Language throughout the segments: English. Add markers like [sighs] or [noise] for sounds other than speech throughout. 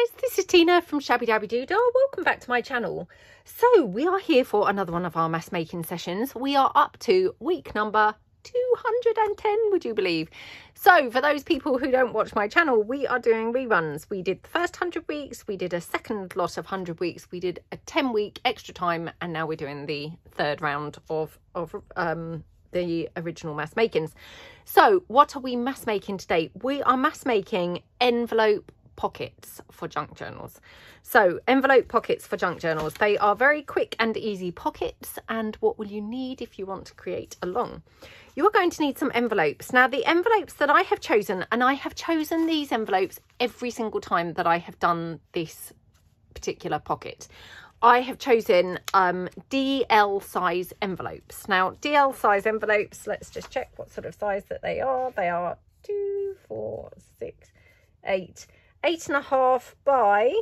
guys, this is Tina from Shabby Dabby Doodah. Welcome back to my channel. So we are here for another one of our mass making sessions. We are up to week number 210, would you believe? So for those people who don't watch my channel, we are doing reruns. We did the first 100 weeks, we did a second lot of 100 weeks, we did a 10 week extra time, and now we're doing the third round of, of um, the original mass makings. So what are we mass making today? We are mass making envelope pockets for junk journals. So envelope pockets for junk journals. They are very quick and easy pockets. And what will you need if you want to create a long? You are going to need some envelopes. Now the envelopes that I have chosen, and I have chosen these envelopes every single time that I have done this particular pocket. I have chosen um, DL size envelopes. Now, DL size envelopes, let's just check what sort of size that they are. They are two, four, six, eight, eight and a half by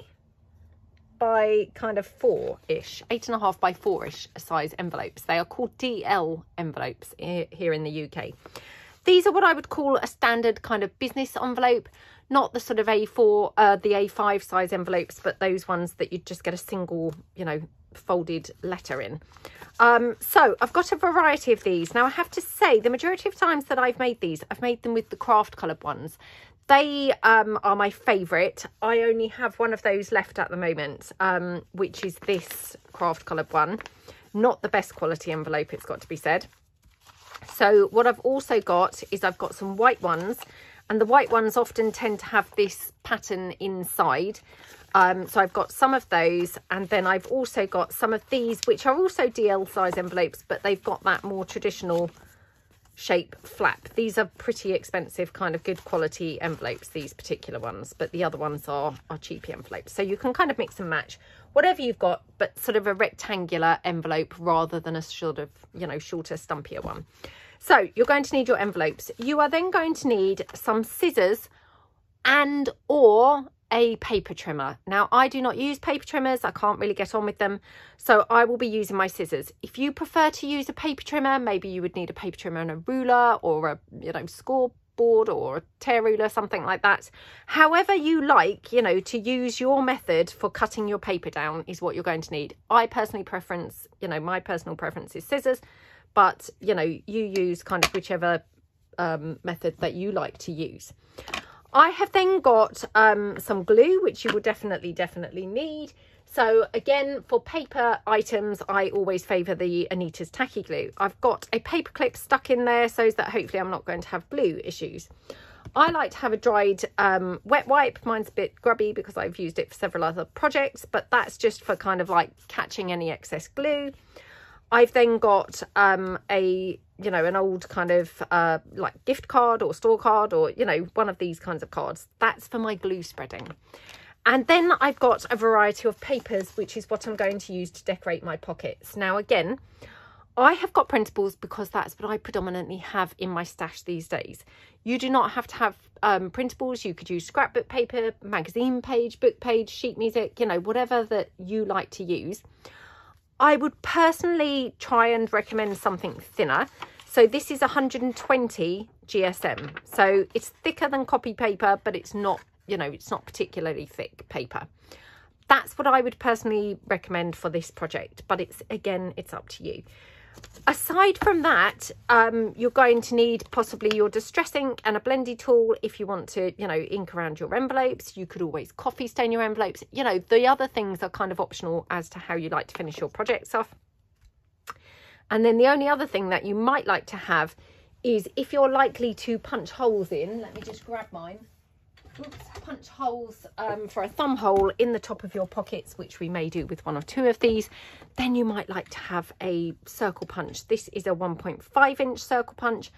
by kind of four-ish, eight and a half by four-ish size envelopes. They are called DL envelopes here in the UK. These are what I would call a standard kind of business envelope, not the sort of A4, uh, the A5 size envelopes, but those ones that you just get a single, you know, folded letter in. Um, so I've got a variety of these. Now I have to say the majority of times that I've made these, I've made them with the craft coloured ones. They um, are my favourite. I only have one of those left at the moment, um, which is this craft coloured one. Not the best quality envelope, it's got to be said. So what I've also got is I've got some white ones and the white ones often tend to have this pattern inside. Um, so I've got some of those and then I've also got some of these which are also DL size envelopes but they've got that more traditional shape flap. These are pretty expensive, kind of good quality envelopes, these particular ones, but the other ones are, are cheapy envelopes. So you can kind of mix and match whatever you've got, but sort of a rectangular envelope rather than a sort of, you know, shorter, stumpier one. So you're going to need your envelopes. You are then going to need some scissors and or a paper trimmer. Now, I do not use paper trimmers. I can't really get on with them. So I will be using my scissors. If you prefer to use a paper trimmer, maybe you would need a paper trimmer and a ruler or a, you know, scoreboard or a tear ruler, something like that. However you like, you know, to use your method for cutting your paper down is what you're going to need. I personally preference, you know, my personal preference is scissors, but, you know, you use kind of whichever um, method that you like to use. I have then got um, some glue, which you will definitely, definitely need. So again, for paper items, I always favour the Aleene's Tacky Glue. I've got a paper clip stuck in there so that hopefully I'm not going to have glue issues. I like to have a dried um, wet wipe. Mine's a bit grubby because I've used it for several other projects, but that's just for kind of like catching any excess glue. I've then got um, a you know, an old kind of uh, like gift card or store card or, you know, one of these kinds of cards. That's for my glue spreading. And then I've got a variety of papers, which is what I'm going to use to decorate my pockets. Now, again, I have got printables because that's what I predominantly have in my stash these days. You do not have to have um, printables. You could use scrapbook paper, magazine page, book page, sheet music, you know, whatever that you like to use. I would personally try and recommend something thinner. So this is 120 GSM. So it's thicker than copy paper, but it's not, you know, it's not particularly thick paper. That's what I would personally recommend for this project. But it's, again, it's up to you. Aside from that, um, you're going to need possibly your distress ink and a blendy tool if you want to, you know, ink around your envelopes. You could always coffee stain your envelopes. You know, the other things are kind of optional as to how you like to finish your projects off. And then the only other thing that you might like to have is if you're likely to punch holes in, let me just grab mine. Oops, punch holes um, for a thumb hole in the top of your pockets, which we may do with one or two of these, then you might like to have a circle punch. This is a 1.5 inch circle punch.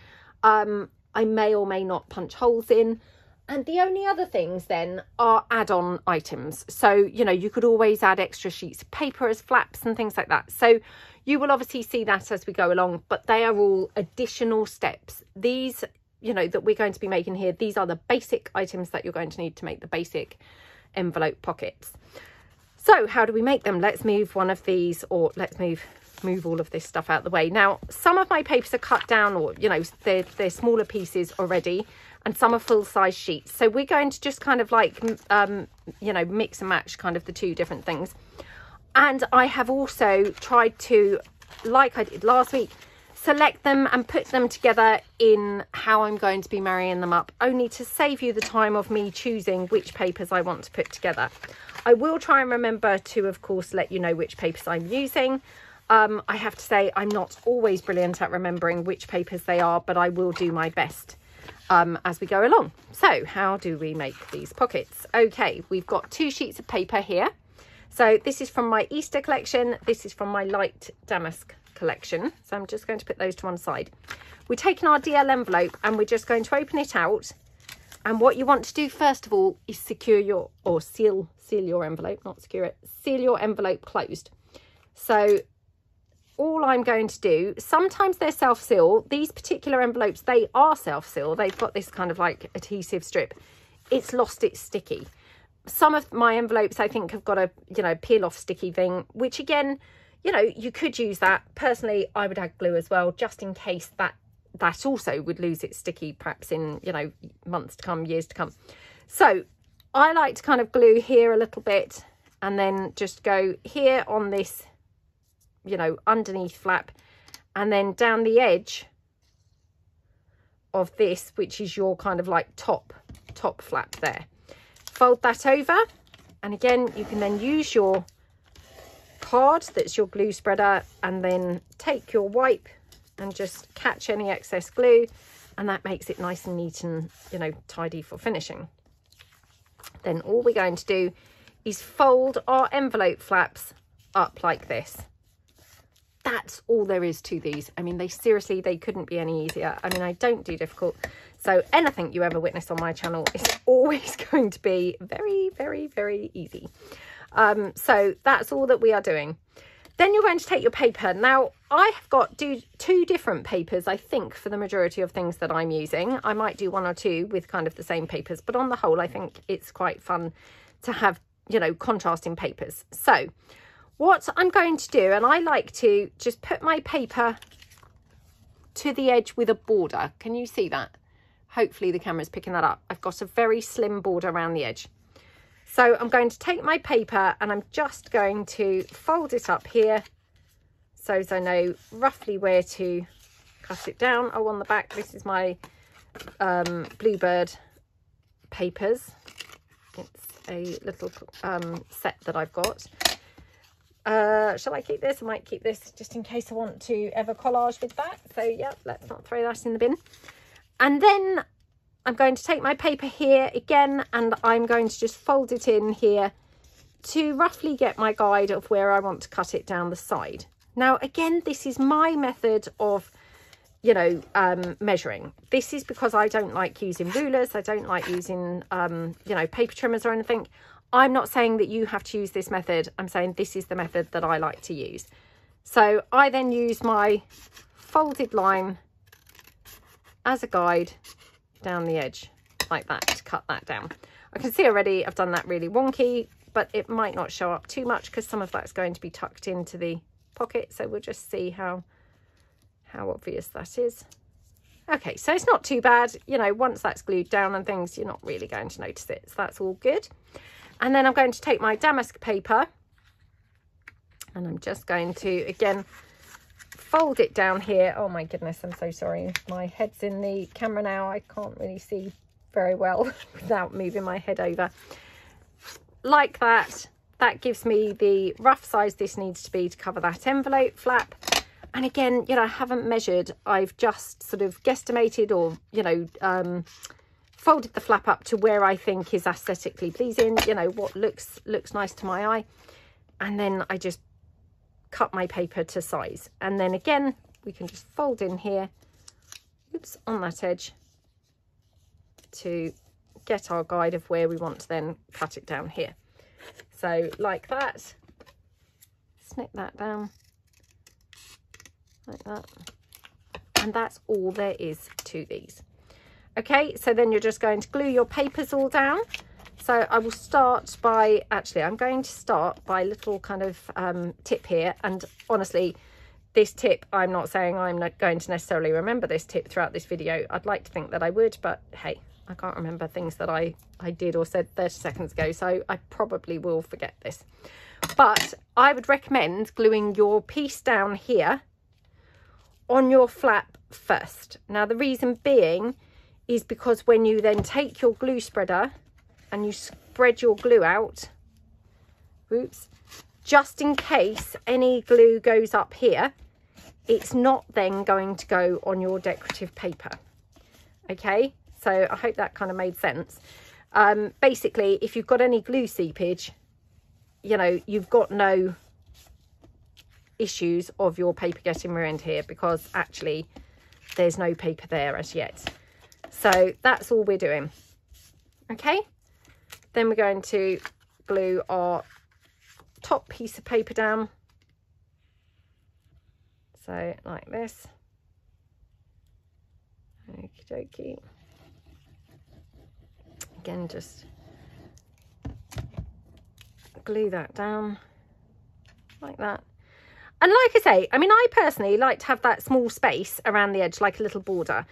Um, I may or may not punch holes in. And the only other things then are add-on items. So, you know, you could always add extra sheets of paper as flaps and things like that. So you will obviously see that as we go along, but they are all additional steps. These you know, that we're going to be making here, these are the basic items that you're going to need to make the basic envelope pockets. So how do we make them? Let's move one of these or let's move move all of this stuff out the way. Now, some of my papers are cut down or, you know, they're, they're smaller pieces already. and some are full size sheets. So we're going to just kind of like, um, you know, mix and match kind of the two different things. And I have also tried to, like I did last week, select them and put them together in how I'm going to be marrying them up, only to save you the time of me choosing which papers I want to put together. I will try and remember to, of course, let you know which papers I'm using. Um, I have to say I'm not always brilliant at remembering which papers they are, but I will do my best um, as we go along. So how do we make these pockets? Okay, we've got two sheets of paper here. So this is from my Easter collection. This is from my light damask collection. So I'm just going to put those to one side. We're taking our DL envelope and we're just going to open it out. And what you want to do first of all is secure your, or seal, seal your envelope, not secure it, seal your envelope closed. So all I'm going to do, sometimes they're self-seal. These particular envelopes, they are self-seal. They've got this kind of like adhesive strip. It's lost its sticky. Some of my envelopes, I think, have got a, you know, peel off sticky thing, which again, you know, you could use that. Personally, I would add glue as well, just in case that that also would lose its sticky perhaps in, you know, months to come, years to come. So I like to kind of glue here a little bit and then just go here on this you know, underneath flap and then down the edge of this, which is your kind of like top, top flap there. Fold that over. And again, you can then use your card that's your glue spreader and then take your wipe and just catch any excess glue and that makes it nice and neat and you know tidy for finishing then all we're going to do is fold our envelope flaps up like this that's all there is to these. I mean, they seriously, they couldn't be any easier. I mean, I don't do difficult. So anything you ever witness on my channel is [laughs] always going to be very, very, very easy. Um, so that's all that we are doing. Then you're going to take your paper. Now, I have got do two different papers, I think, for the majority of things that I'm using. I might do one or two with kind of the same papers, but on the whole, I think it's quite fun to have, you know, contrasting papers. So what I'm going to do, and I like to just put my paper to the edge with a border. Can you see that? Hopefully the camera's picking that up. I've got a very slim border around the edge. So I'm going to take my paper and I'm just going to fold it up here so as I know roughly where to cut it down. Oh, on the back, this is my um, Bluebird papers. It's a little um, set that I've got. Uh, shall I keep this? I might keep this just in case I want to ever collage with that. So yeah, let's not throw that in the bin. And then I'm going to take my paper here again and I'm going to just fold it in here to roughly get my guide of where I want to cut it down the side. Now, again, this is my method of, you know, um, measuring. This is because I don't like using rulers. I don't like using, um, you know, paper trimmers or anything. I'm not saying that you have to use this method. I'm saying this is the method that I like to use. So I then use my folded line as a guide down the edge like that to cut that down. I can see already I've done that really wonky, but it might not show up too much because some of that's going to be tucked into the pocket. So we'll just see how, how obvious that is. Okay, so it's not too bad. You know, once that's glued down and things, you're not really going to notice it. So that's all good. And then I'm going to take my damask paper and I'm just going to, again, fold it down here. Oh my goodness, I'm so sorry. My head's in the camera now. I can't really see very well [laughs] without moving my head over. Like that. That gives me the rough size this needs to be to cover that envelope flap. And again, you know, I haven't measured. I've just sort of guesstimated or, you know, um, folded the flap up to where I think is aesthetically pleasing, you know, what looks looks nice to my eye. And then I just cut my paper to size. And then again, we can just fold in here, oops, on that edge to get our guide of where we want to then cut it down here. So like that, snip that down like that. And that's all there is to these. Okay, so then you're just going to glue your papers all down. So I will start by, actually, I'm going to start by a little kind of um, tip here. And honestly, this tip, I'm not saying I'm not going to necessarily remember this tip throughout this video. I'd like to think that I would, but hey, I can't remember things that I, I did or said 30 seconds ago, so I probably will forget this. But I would recommend gluing your piece down here on your flap first. Now, the reason being is because when you then take your glue spreader and you spread your glue out, oops, just in case any glue goes up here, it's not then going to go on your decorative paper. Okay, so I hope that kind of made sense. Um, basically, if you've got any glue seepage, you know, you've got no issues of your paper getting ruined here because actually there's no paper there as yet. So that's all we're doing. Okay, then we're going to glue our top piece of paper down. So like this. Okie dokie. Again, just glue that down like that. And like I say, I mean, I personally like to have that small space around the edge, like a little border.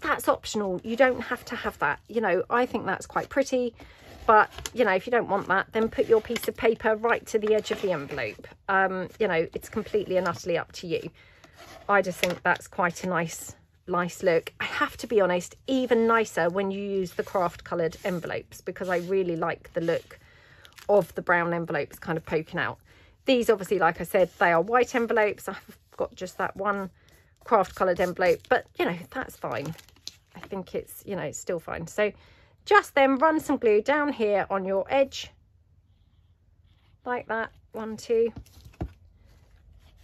That's optional. You don't have to have that. You know, I think that's quite pretty. But, you know, if you don't want that, then put your piece of paper right to the edge of the envelope. Um, you know, it's completely and utterly up to you. I just think that's quite a nice, nice look. I have to be honest, even nicer when you use the craft coloured envelopes because I really like the look of the brown envelopes kind of poking out. These obviously, like I said, they are white envelopes. I've got just that one craft coloured envelope, but you know, that's fine. I think it's, you know, it's still fine. So just then run some glue down here on your edge, like that, one, two,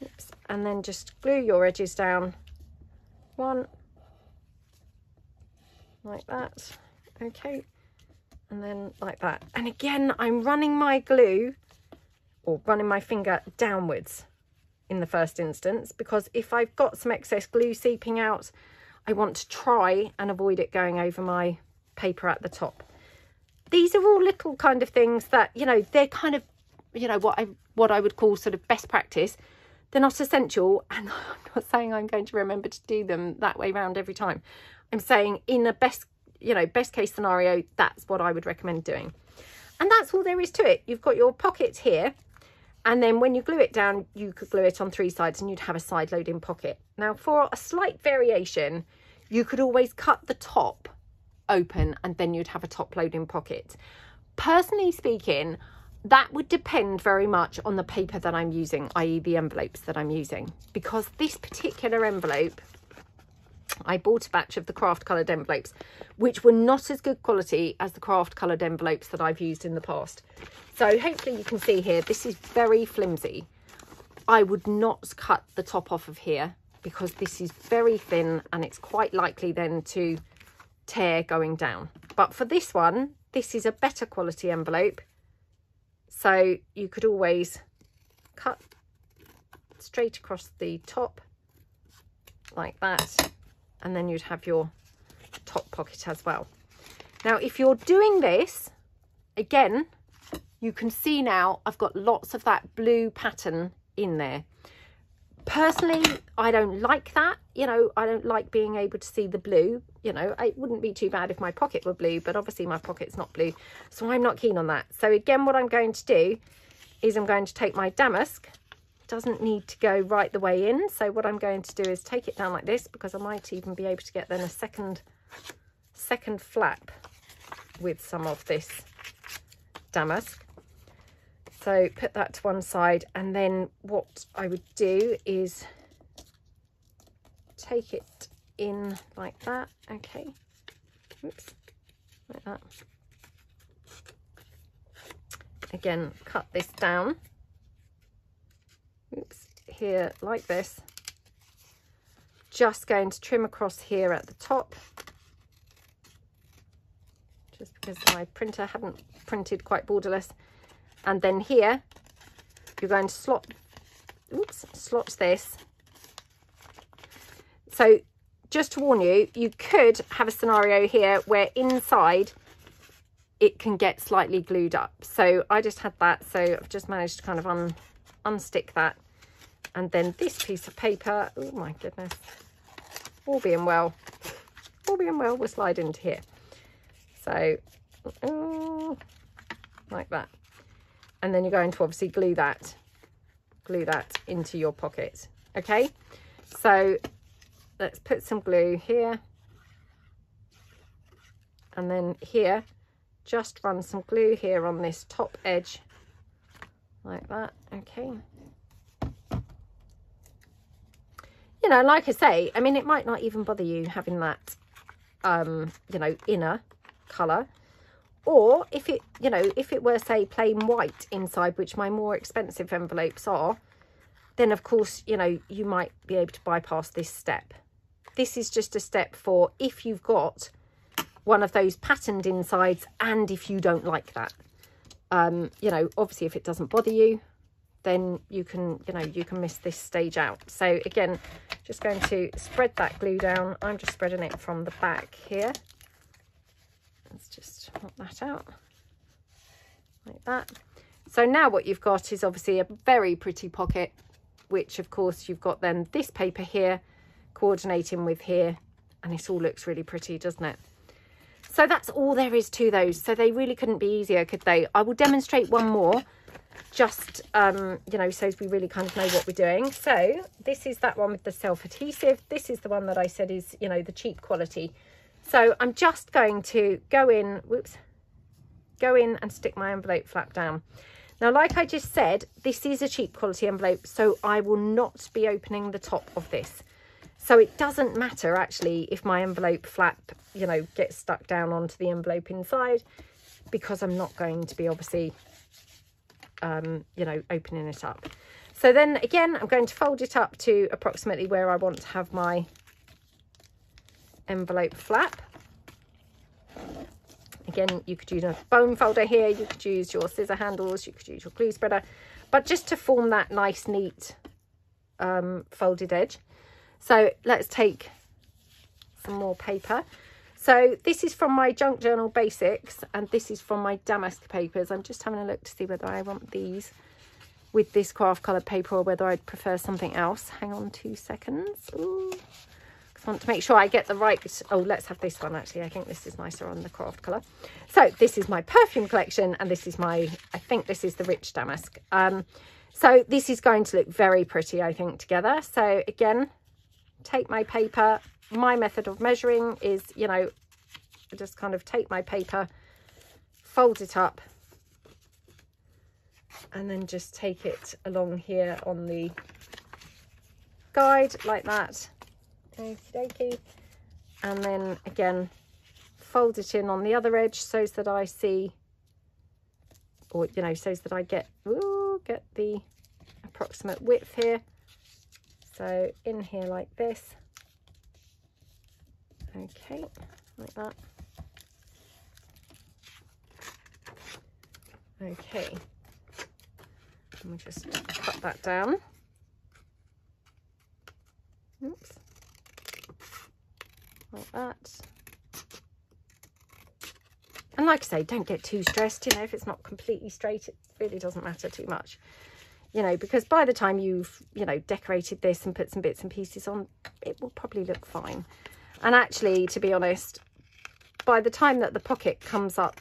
Oops. and then just glue your edges down, one, like that, okay, and then like that. And again, I'm running my glue or running my finger downwards in the first instance because if I've got some excess glue seeping out I want to try and avoid it going over my paper at the top. These are all little kind of things that, you know, they're kind of, you know, what I what I would call sort of best practice. They're not essential and [laughs] I'm not saying I'm going to remember to do them that way round every time. I'm saying in a best, you know, best case scenario, that's what I would recommend doing. And that's all there is to it. You've got your pocket here and then when you glue it down, you could glue it on three sides and you'd have a side loading pocket. Now for a slight variation, you could always cut the top open and then you'd have a top loading pocket. Personally speaking, that would depend very much on the paper that I'm using, i.e. the envelopes that I'm using. Because this particular envelope I bought a batch of the craft coloured envelopes, which were not as good quality as the craft coloured envelopes that I've used in the past. So hopefully you can see here, this is very flimsy. I would not cut the top off of here because this is very thin and it's quite likely then to tear going down. But for this one, this is a better quality envelope. So you could always cut straight across the top like that and then you'd have your top pocket as well. Now, if you're doing this, again, you can see now I've got lots of that blue pattern in there. Personally, I don't like that. You know, I don't like being able to see the blue. You know, it wouldn't be too bad if my pocket were blue, but obviously my pocket's not blue. So I'm not keen on that. So again, what I'm going to do is I'm going to take my damask doesn't need to go right the way in. So what I'm going to do is take it down like this because I might even be able to get then a second, second flap with some of this damask. So put that to one side and then what I would do is take it in like that. Okay. Oops. Like that. Again, cut this down oops, here like this. Just going to trim across here at the top. Just because my printer hadn't printed quite borderless. And then here, you're going to slot, oops, slot this. So just to warn you, you could have a scenario here where inside it can get slightly glued up. So I just had that. So I've just managed to kind of un unstick that and then this piece of paper oh my goodness all being well all being well we'll slide into here So, uh, like that. And then you're going to obviously glue that, glue that into your pocket. Okay, so let's put some glue here. And then here, just run some glue here on this top edge like that. Okay. You know, like I say, I mean, it might not even bother you having that, um, you know, inner colour. Or if it, you know, if it were, say, plain white inside, which my more expensive envelopes are, then of course, you know, you might be able to bypass this step. This is just a step for if you've got one of those patterned insides and if you don't like that. Um, you know, obviously if it doesn't bother you, then you can, you know, you can miss this stage out. So again, just going to spread that glue down. I'm just spreading it from the back here. Let's just pop that out like that. So now what you've got is obviously a very pretty pocket, which of course you've got then this paper here coordinating with here and it all looks really pretty, doesn't it? So that's all there is to those. So they really couldn't be easier, could they? I will demonstrate one more just, um, you know, so we really kind of know what we're doing. So this is that one with the self-adhesive. This is the one that I said is, you know, the cheap quality. So I'm just going to go in, whoops, go in and stick my envelope flap down. Now, like I just said, this is a cheap quality envelope, so I will not be opening the top of this. So it doesn't matter actually if my envelope flap, you know, gets stuck down onto the envelope inside because I'm not going to be obviously, um, you know, opening it up. So then again, I'm going to fold it up to approximately where I want to have my envelope flap. Again, you could use a bone folder here, you could use your scissor handles, you could use your glue spreader, but just to form that nice, neat um, folded edge. So let's take some more paper. So this is from my Junk Journal Basics and this is from my Damask papers. I'm just having a look to see whether I want these with this craft coloured paper or whether I'd prefer something else. Hang on two seconds. Ooh. Want to make sure I get the right... Oh, let's have this one actually. I think this is nicer on the craft colour. So this is my perfume collection and this is my... I think this is the Rich Damask. Um, so this is going to look very pretty, I think, together. So again, take my paper. My method of measuring is, you know, I just kind of take my paper, fold it up, and then just take it along here on the guide like that. Okie dokie. And then again, fold it in on the other edge so that I see, or, you know, so that I get, ooh, get the approximate width here. So in here like this. Okay, like that. Okay, and we just cut that down. Oops. Like that. And like I say, don't get too stressed, you know, if it's not completely straight, it really doesn't matter too much you know, because by the time you've, you know, decorated this and put some bits and pieces on, it will probably look fine. And actually, to be honest, by the time that the pocket comes up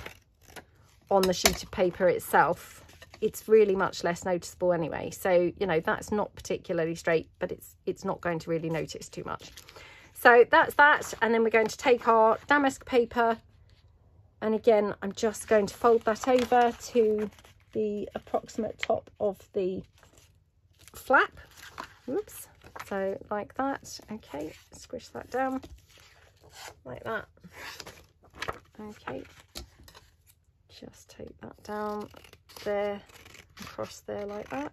on the sheet of paper itself, it's really much less noticeable anyway. So, you know, that's not particularly straight, but it's it's not going to really notice too much. So that's that. And then we're going to take our damask paper. And again, I'm just going to fold that over to the approximate top of the flap. Oops. So like that. Okay, squish that down like that. Okay, just take that down there, across there like that.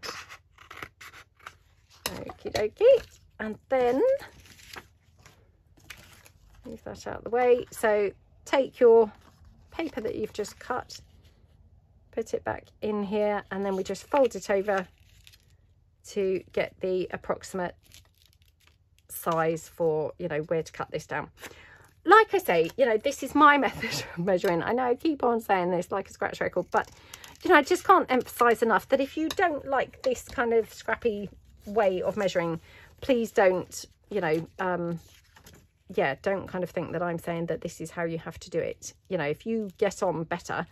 Okie dokie. And then move that out of the way. So take your paper that you've just cut put it back in here and then we just fold it over to get the approximate size for you know where to cut this down like i say you know this is my [laughs] method of measuring i know i keep on saying this like a scratch record but you know i just can't emphasize enough that if you don't like this kind of scrappy way of measuring please don't you know um yeah, don't kind of think that I'm saying that this is how you have to do it. You know, if you get on better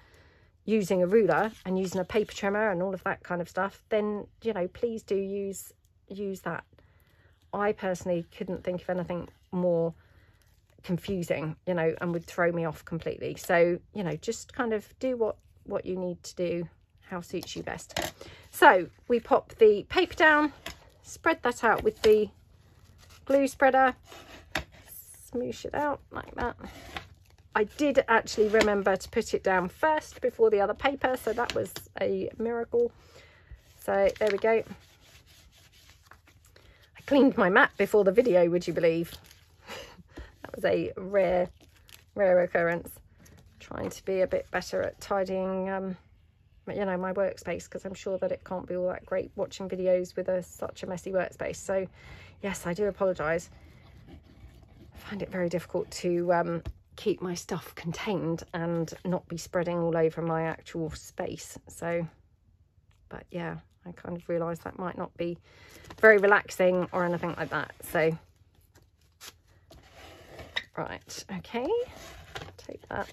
using a ruler and using a paper trimmer and all of that kind of stuff, then, you know, please do use use that. I personally couldn't think of anything more confusing, you know, and would throw me off completely. So, you know, just kind of do what, what you need to do, how suits you best. So we pop the paper down, spread that out with the glue spreader, smoosh it out like that. I did actually remember to put it down first before the other paper, so that was a miracle. So there we go. I cleaned my mat before the video, would you believe? [laughs] That was a rare, rare occurrence. Trying to be a bit better at tidying, um, you know, my workspace because I'm sure that it can't be all that great watching videos with a, such a messy workspace. So, yes, I do apologise. I find it very difficult to um, keep my stuff contained and not be spreading all over my actual space. So, but yeah, I kind of realised that might not be very relaxing or anything like that. So Right, okay. Take that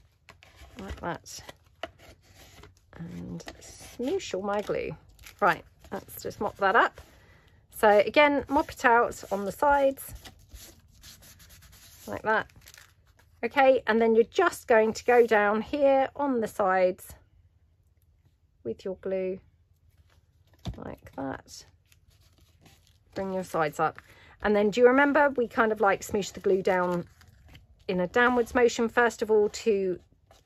like that and smoosh all my glue. Right, let's just mop that up. So again, mop it out on the sides like that. Okay, and then you're just going to go down here on the sides with your glue like that. Bring your sides up. And then do you remember we kind of like smoosh the glue down in a downwards motion first of all to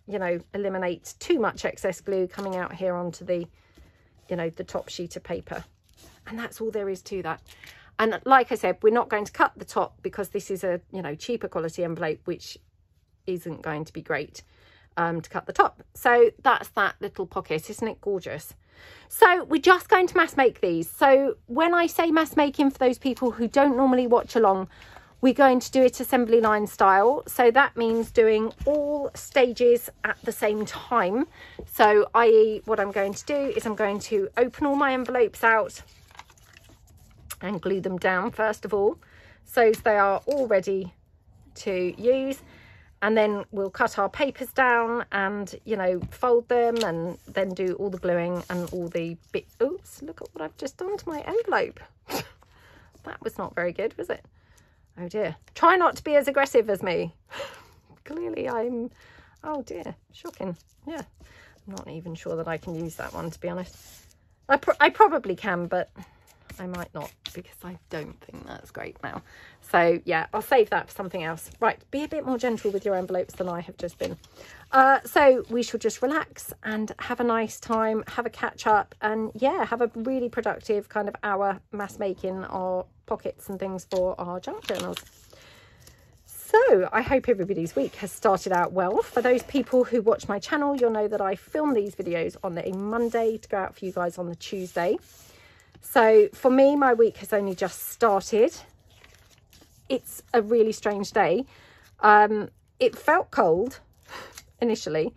you know eliminate too much excess glue coming out here onto the you know the top sheet of paper and that's all there is to that and like I said we're not going to cut the top because this is a you know cheaper quality envelope which isn't going to be great um, to cut the top so that's that little pocket isn't it gorgeous so we're just going to mass make these so when I say mass making for those people who don't normally watch along we're going to do it assembly line style. So that means doing all stages at the same time. So i.e. what I'm going to do is I'm going to open all my envelopes out and glue them down first of all. So they are all ready to use and then we'll cut our papers down and you know fold them and then do all the gluing and all the bit oops look at what I've just done to my envelope [laughs] that was not very good was it Oh dear. Try not to be as aggressive as me. [laughs] Clearly I'm... Oh dear. Shocking. Yeah. I'm not even sure that I can use that one, to be honest. I, I probably can, but I might not because I don't think that's great now. So yeah, I'll save that for something else. Right, be a bit more gentle with your envelopes than I have just been. Uh, so we shall just relax and have a nice time, have a catch up and yeah, have a really productive kind of hour mass making our pockets and things for our junk journals. So I hope everybody's week has started out well. For those people who watch my channel, you'll know that I film these videos on a Monday to go out for you guys on the Tuesday. So for me, my week has only just started. It's a really strange day. Um, it felt cold [laughs] initially.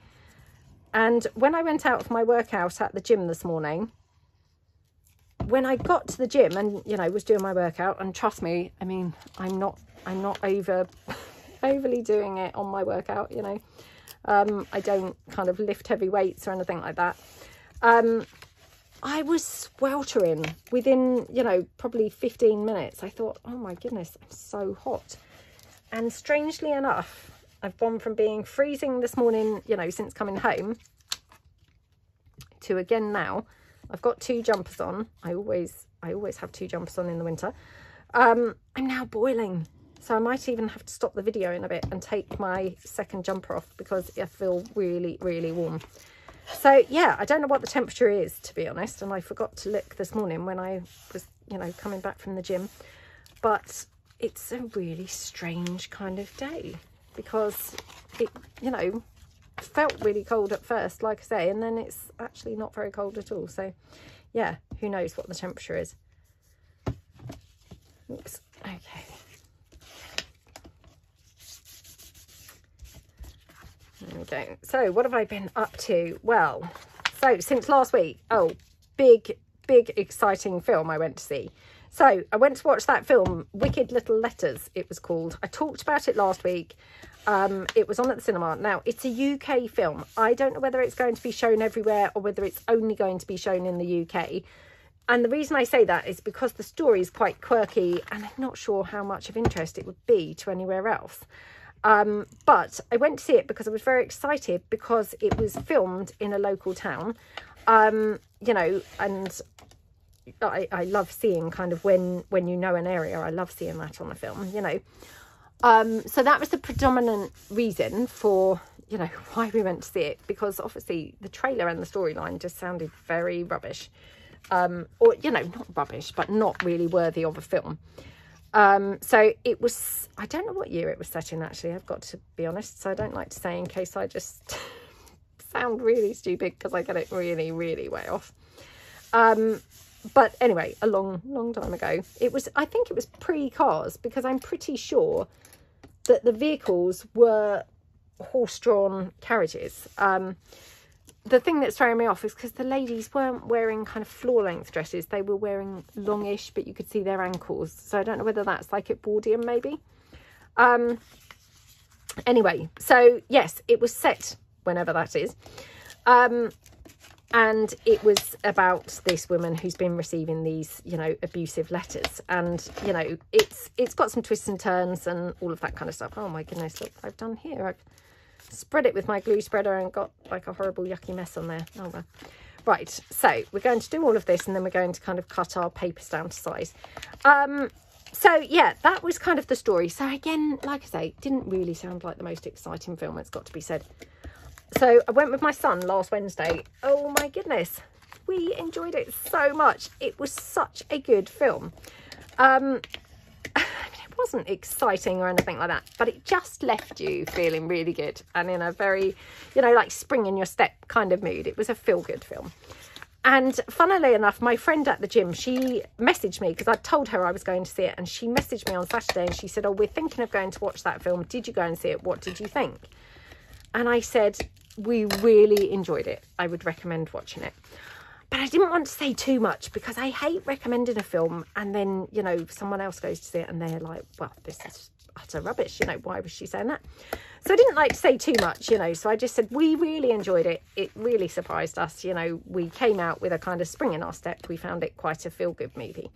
And when I went out for my workout at the gym this morning, when I got to the gym and, you know, was doing my workout, and trust me, I mean, I'm not, I'm not over, [laughs] overly doing it on my workout, you know. Um, I don't kind of lift heavy weights or anything like that. Um, I was sweltering within, you know, probably 15 minutes. I thought, oh my goodness, I'm so hot. And strangely enough, I've gone from being freezing this morning, you know, since coming home to again now. I've got two jumpers on. I always, I always have two jumpers on in the winter. Um, I'm now boiling. So I might even have to stop the video in a bit and take my second jumper off because I feel really, really warm. So yeah, I don't know what the temperature is, to be honest. And I forgot to look this morning when I was, you know, coming back from the gym. But it's a really strange kind of day because it, you know, felt really cold at first, like I say, and then it's actually not very cold at all. So yeah, who knows what the temperature is. Oops, okay. Go. So what have I been up to? Well, so since last week, oh, big, big exciting film I went to see. So I went to watch that film, Wicked Little Letters, it was called. I talked about it last week. Um, it was on at the cinema. Now, it's a UK film. I don't know whether it's going to be shown everywhere or whether it's only going to be shown in the UK. And the reason I say that is because the story is quite quirky and I'm not sure how much of interest it would be to anywhere else. Um, but I went to see it because I was very excited because it was filmed in a local town. Um, you know, and I, I love seeing kind of when when you know an area, I love seeing that on the film, you know. Um, so that was the predominant reason for, you know, [laughs] why we went to see it because obviously the trailer and the storyline just sounded very rubbish um, or you know, not rubbish, but not really worthy of a film. Um, so it was, I don't know what year it was set in actually, I've got to be honest. So I don't like to say in case I just [laughs] sound really stupid because I get it really, really way off. Um, but anyway, a long, long time ago. It was, I think it was pre-cars because I'm pretty sure that the vehicles were horse-drawn carriages. Um, the thing that's throwing me off is because the ladies weren't wearing kind of floor length dresses. They were wearing longish, but you could see their ankles. So I don't know whether that's like at Edwardian maybe. Um, anyway, so yes, it was set whenever that is. Um, and it was about this woman who's been receiving these, you know, abusive letters. And, you know, it's it's got some twists and turns and all of that kind of stuff. Oh my goodness, look, I've done here. I've, spread it with my glue spreader and got like a horrible yucky mess on there. Oh well. Right, so we're going to do all of this and then we're going to kind of cut our papers down to size. Um, so yeah, that was kind of the story. So again, like I say, didn't really sound like the most exciting film, it's got to be said. So I went with my son last Wednesday. Oh my goodness, we enjoyed it so much. It was such a good film. Um, wasn't exciting or anything like that, but it just left you feeling really good and in a very, you know, like spring in your step kind of mood. It was a feel good film. And funnily enough, my friend at the gym, she messaged me because I told her I was going to see it. And she messaged me on Saturday and she said, Oh, we're thinking of going to watch that film. Did you go and see it? What did you think? And I said, We really enjoyed it. I would recommend watching it. But I didn't want to say too much because I hate recommending a film and then, you know, someone else goes to see it and they're like, well, this is utter rubbish. You know, why was she saying that? So I didn't like to say too much, you know, so I just said we really enjoyed it. It really surprised us. You know, we came out with a kind of spring in our step. We found it quite a feel good movie.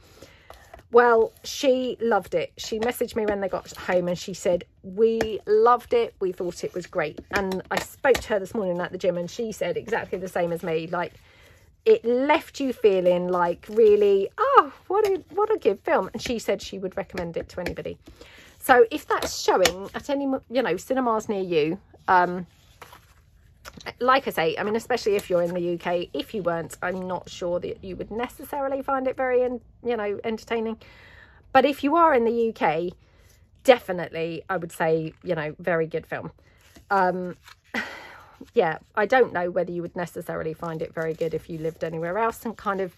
Well, she loved it. She messaged me when they got home and she said, We loved it. We thought it was great. And I spoke to her this morning at the gym and she said exactly the same as me. Like, it left you feeling like really, oh, what a what a good film. And she said she would recommend it to anybody. So if that's showing at any, you know, cinemas near you, um, like I say, I mean, especially if you're in the UK, if you weren't, I'm not sure that you would necessarily find it very, you know, entertaining. But if you are in the UK, definitely, I would say, you know, very good film. Um, yeah, I don't know whether you would necessarily find it very good if you lived anywhere else and kind of,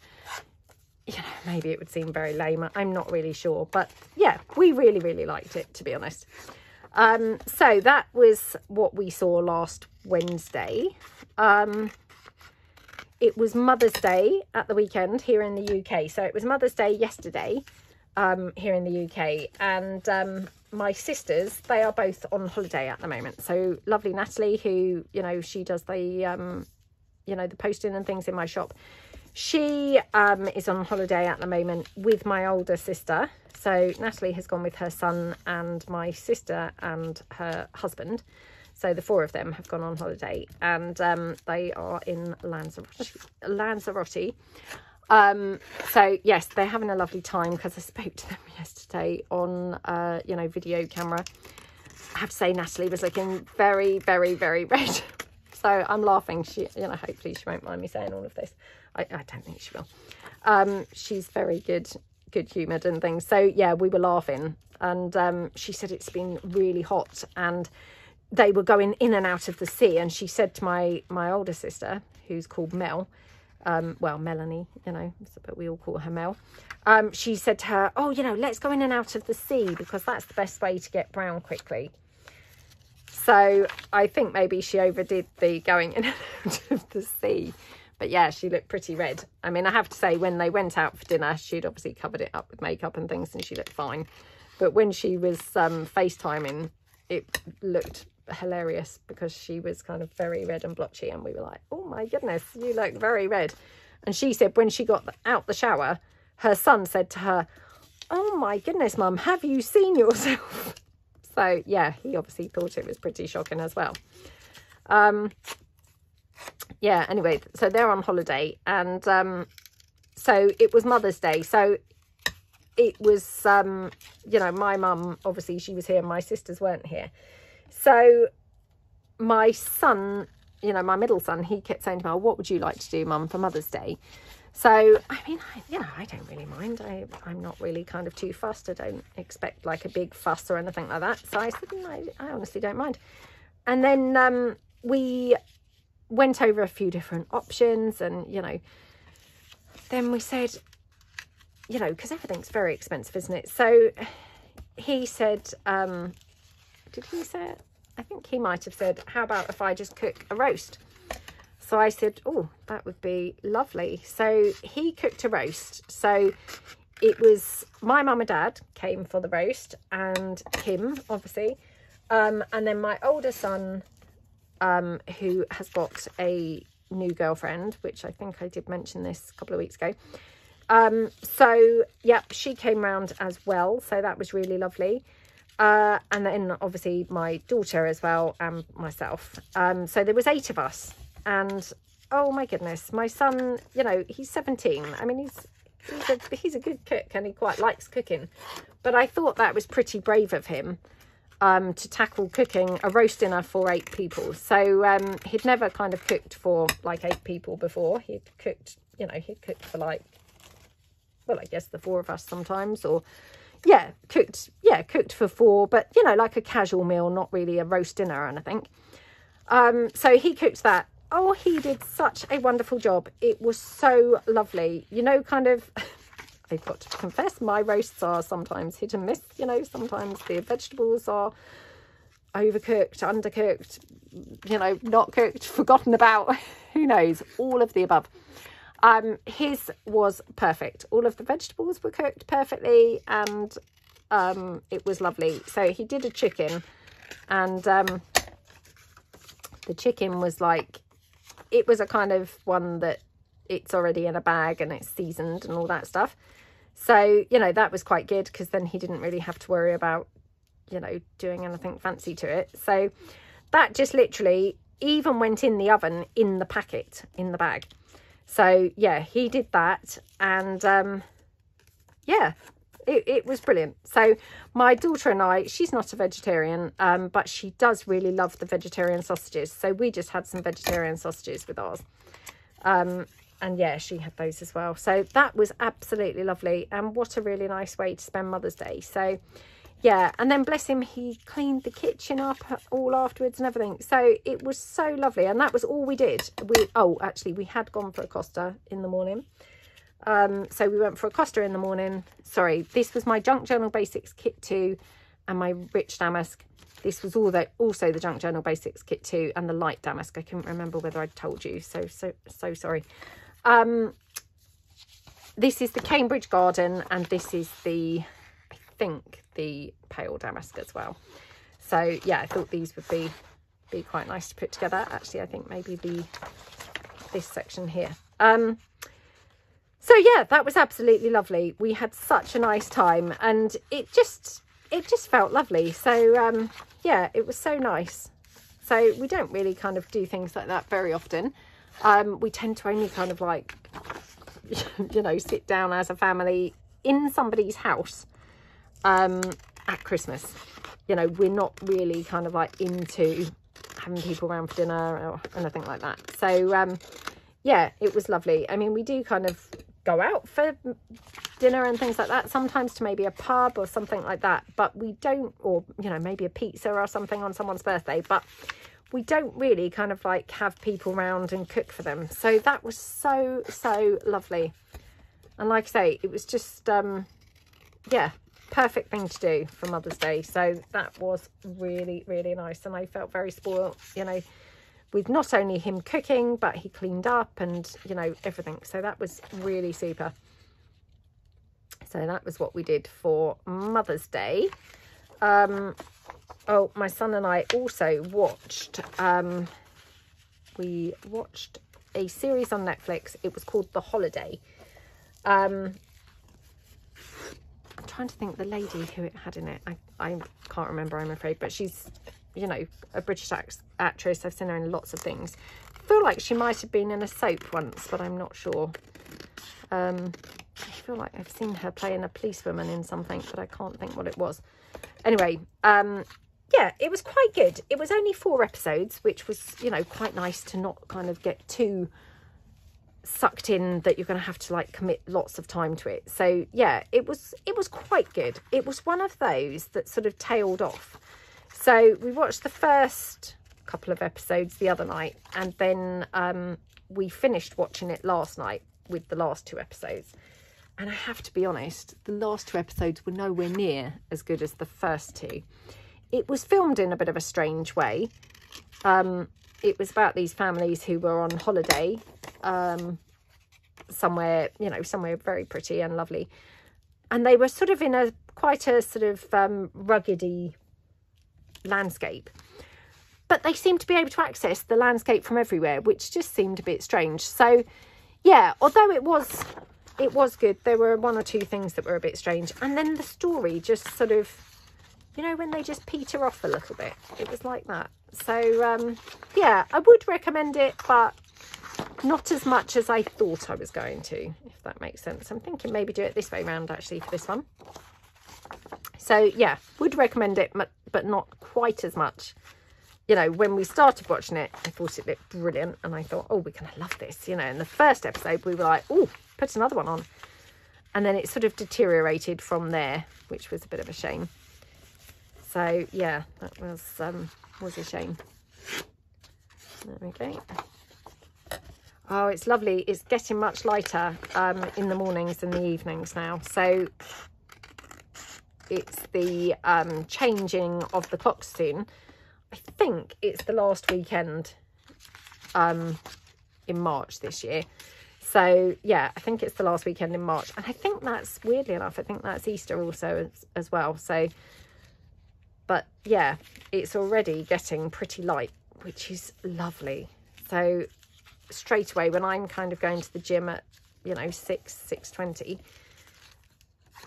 you know, maybe it would seem very lame. I'm not really sure. But yeah, we really, really liked it, to be honest. Um, so that was what we saw last Wednesday. Um, it was Mother's Day at the weekend here in the UK. So it was Mother's Day yesterday um, here in the UK. And um, my sisters, they are both on holiday at the moment. So lovely Natalie, who, you know, she does the, um, you know, the posting and things in my shop. She um, is on holiday at the moment with my older sister. So Natalie has gone with her son and my sister and her husband. So the four of them have gone on holiday and um, they are in Lanzarote. Lanzarote. Um, so yes, they're having a lovely time because I spoke to them [laughs] yesterday on, uh, you know, video camera. I have to say Natalie was looking very, very, very [laughs] red. so I'm laughing. She, you know, hopefully she won't mind me saying all of this. I, I don't think she will. Um, she's very good, good humoured and things. So yeah, we were laughing and um, she said it's been really hot and they were going in and out of the sea. And she said to my, my older sister, who's called Mel, um, well, Melanie, you know, but we all call her Mel. Um, she said to her, oh, you know, let's go in and out of the sea because that's the best way to get brown quickly. So I think maybe she overdid the going in [laughs] and out of the sea. But yeah, she looked pretty red. I mean, I have to say, when they went out for dinner, she'd obviously covered it up with makeup and things and she looked fine. But when she was um, FaceTiming, it looked hilarious because she was kind of very red and blotchy and we were like, oh my goodness, you look very red. And she said when she got out the shower, her son said to her, oh my goodness, mum, have you seen yourself? [laughs] So yeah, he obviously thought it was pretty shocking as well. Um, yeah, anyway, so they're on holiday and um, so it was Mother's Day. So it was, um, you know, my mum, obviously she was here, my sisters weren't here. So my son, you know, my middle son, he kept saying to me, oh, what would you like to do, mum, for Mother's Day? So, I mean, I, you know, I don't really mind. I, I'm not really kind of too fussed. I don't expect like a big fuss or anything like that. So I said, no, I, I honestly don't mind. And then um, we went over a few different options and, you know, then we said, you know, because everything's very expensive, isn't it? So he said, um, did he say it? I think he might have said, how about if I just cook a roast? So I said, oh, that would be lovely. So he cooked a roast. So it was my mum and dad came for the roast and him, obviously. Um, and then my older son, um, who has got a new girlfriend, which I think I did mention this a couple of weeks ago. Um, so, yep, she came round as well. So that was really lovely. Uh, and then obviously my daughter as well and myself. Um, so there was eight of us. And oh my goodness my son you know he's 17 i mean he's he's a, he's a good cook and he quite likes cooking. But i thought that was pretty brave of him um, to tackle cooking a roast dinner for eight people. So um, he'd never kind of cooked for like eight people before. He'd cooked you know he'd cooked for like well i guess the four of us sometimes or yeah cooked yeah cooked for four but you know like a casual meal not really a roast dinner or anything. Um, so he cooked that. Oh he did such a wonderful job. It was so lovely. You know kind of [laughs] I've got to confess my roasts are sometimes hit and miss. You know sometimes the vegetables are overcooked undercooked you know not cooked [laughs] forgotten about. Who knows? All of the above um his was perfect all of the vegetables were cooked perfectly and um it was lovely so he did a chicken and um the chicken was like it was a kind of one that it's already in a bag and it's seasoned and all that stuff. So, you know, that was quite good because then he didn't really have to worry about, you know, doing anything fancy to it. So that just literally even went in the oven in the packet, in the bag. So, yeah, he did that. And, um, yeah, it, it was brilliant. So my daughter and I, she's not a vegetarian, um, but she does really love the vegetarian sausages. So we just had some vegetarian sausages with ours. Um, and yeah, she had those as well. So that was absolutely lovely. And what a really nice way to spend Mother's Day. So yeah, and then bless him, he cleaned the kitchen up all afterwards and everything. So it was so lovely. And that was all we did. We Oh, actually, we had gone for a Costa in the morning. Um, so we went for a Costa in the morning. Sorry, this was my Junk Journal Basics Kit 2 and my Rich Damask. This was all the, also the Junk Journal Basics Kit 2 and the Light Damask. I couldn't remember whether I told you, so, so, so sorry. Um, this is the Cambridge Garden and this is the, think, the Pale Damask as well. So, yeah, I thought these would be be quite nice to put together. Actually, I think maybe the this section here. Um, so yeah that was absolutely lovely we had such a nice time and it just it just felt lovely so um yeah it was so nice so we don't really kind of do things like that very often um we tend to only kind of like [laughs] you know sit down as a family in somebody's house um at christmas. You know we're not really kind of like into having people around for dinner or anything like that. So um yeah it was lovely. I mean we do kind of go out for dinner and things like that sometimes to maybe a pub or something like that but we don't or you know maybe a pizza or something on someone's birthday but we don't really kind of like have people round and cook for them. So that was so so lovely. And like i say it was just um yeah perfect thing to do for mother's day so that was really really nice and i felt very spoiled you know with not only him cooking, but he cleaned up and, you know, everything. So that was really super. So that was what we did for Mother's Day. Um, oh, my son and I also watched, um, we watched a series on Netflix. It was called The Holiday. Um, I'm trying to think the lady who it had in it. I, I can't remember, I'm afraid, but she's, you know, a British act actress. I've seen her in lots of things. I feel like she might have been in a soap once, but I'm not sure. Um, I feel like I've seen her playing a policewoman in something, but I can't think what it was. Anyway, um, yeah, it was quite good. It was only four episodes, which was, you know, quite nice to not kind of get too sucked in that you're going to have to like commit lots of time to it. So yeah, it was it was quite good. It was one of those that sort of tailed off. So we watched the first couple of episodes the other night and then um, we finished watching it last night with the last two episodes. And I have to be honest, the last two episodes were nowhere near as good as the first two. It was filmed in a bit of a strange way. Um, it was about these families who were on holiday um, somewhere, you know, somewhere very pretty and lovely. And they were sort of in a quite a sort of um, ruggedy landscape. But they seemed to be able to access the landscape from everywhere, which just seemed a bit strange. So, yeah, although it was it was good, there were one or two things that were a bit strange. And then the story just sort of, you know, when they just peter off a little bit, it was like that. So, um, yeah, I would recommend it, but not as much as I thought I was going to, if that makes sense. I'm thinking maybe do it this way round actually for this one. So yeah, would recommend it, but not quite as much. You know, when we started watching it, I thought it looked brilliant and I thought, oh, we're going to love this. You know, in the first episode, we were like, oh, put another one on. And then it sort of deteriorated from there, which was a bit of a shame. So yeah, that was um, was a shame. There we go. Oh, it's lovely. It's getting much lighter um, in the mornings and the evenings now. So it's the um, changing of the clocks soon. I think it's the last weekend um, in March this year. So yeah, I think it's the last weekend in March. And I think that's, weirdly enough, I think that's Easter also as, as well. So, but yeah, it's already getting pretty light, which is lovely. So straight away when I'm kind of going to the gym at, you know, 6, 6.20,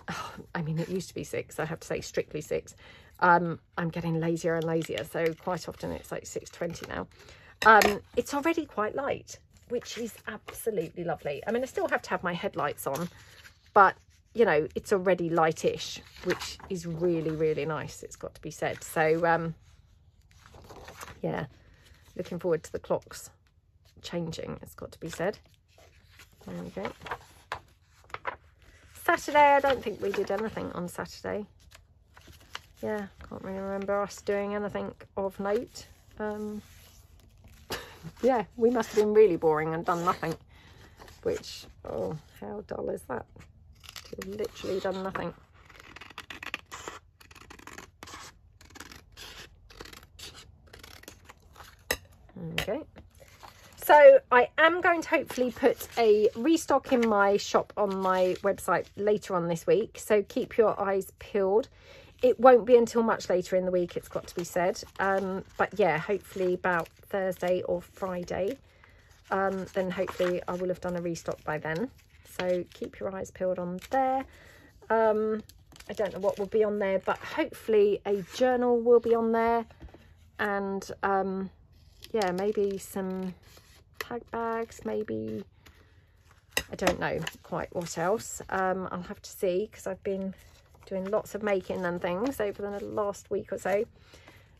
oh, [sighs] I mean, it used to be 6, I have to say strictly 6, um, I'm getting lazier and lazier. So quite often it's like 6.20 now. Um, it's already quite light, which is absolutely lovely. I mean, I still have to have my headlights on, but you know, it's already lightish, which is really, really nice. It's got to be said. So, um, yeah, looking forward to the clocks changing, it's got to be said. There we go. Saturday, I don't think we did anything on Saturday. Yeah, can't really remember us doing anything of note. Um, [laughs] yeah, we must have been really boring and done nothing. Which, oh, how dull is that? We've literally done nothing. Okay. So I am going to hopefully put a restock in my shop on my website later on this week. So keep your eyes peeled. It won't be until much later in the week, it's got to be said. Um, but yeah, hopefully about Thursday or Friday. Um, then hopefully I will have done a restock by then. So keep your eyes peeled on there. Um, I don't know what will be on there, but hopefully a journal will be on there. And um, yeah, maybe some tag bags, maybe. I don't know quite what else. Um, I'll have to see because I've been doing lots of making and things over the last week or so.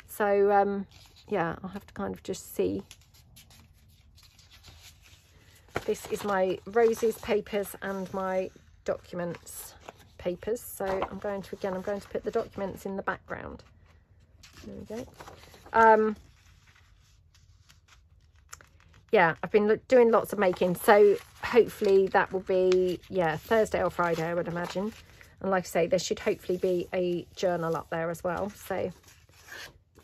So, um, yeah, I'll have to kind of just see. This is my roses papers and my documents papers. So I'm going to, again, I'm going to put the documents in the background. There we go. Um, yeah, I've been doing lots of making. So hopefully that will be, yeah, Thursday or Friday, I would imagine. And like I say, there should hopefully be a journal up there as well. So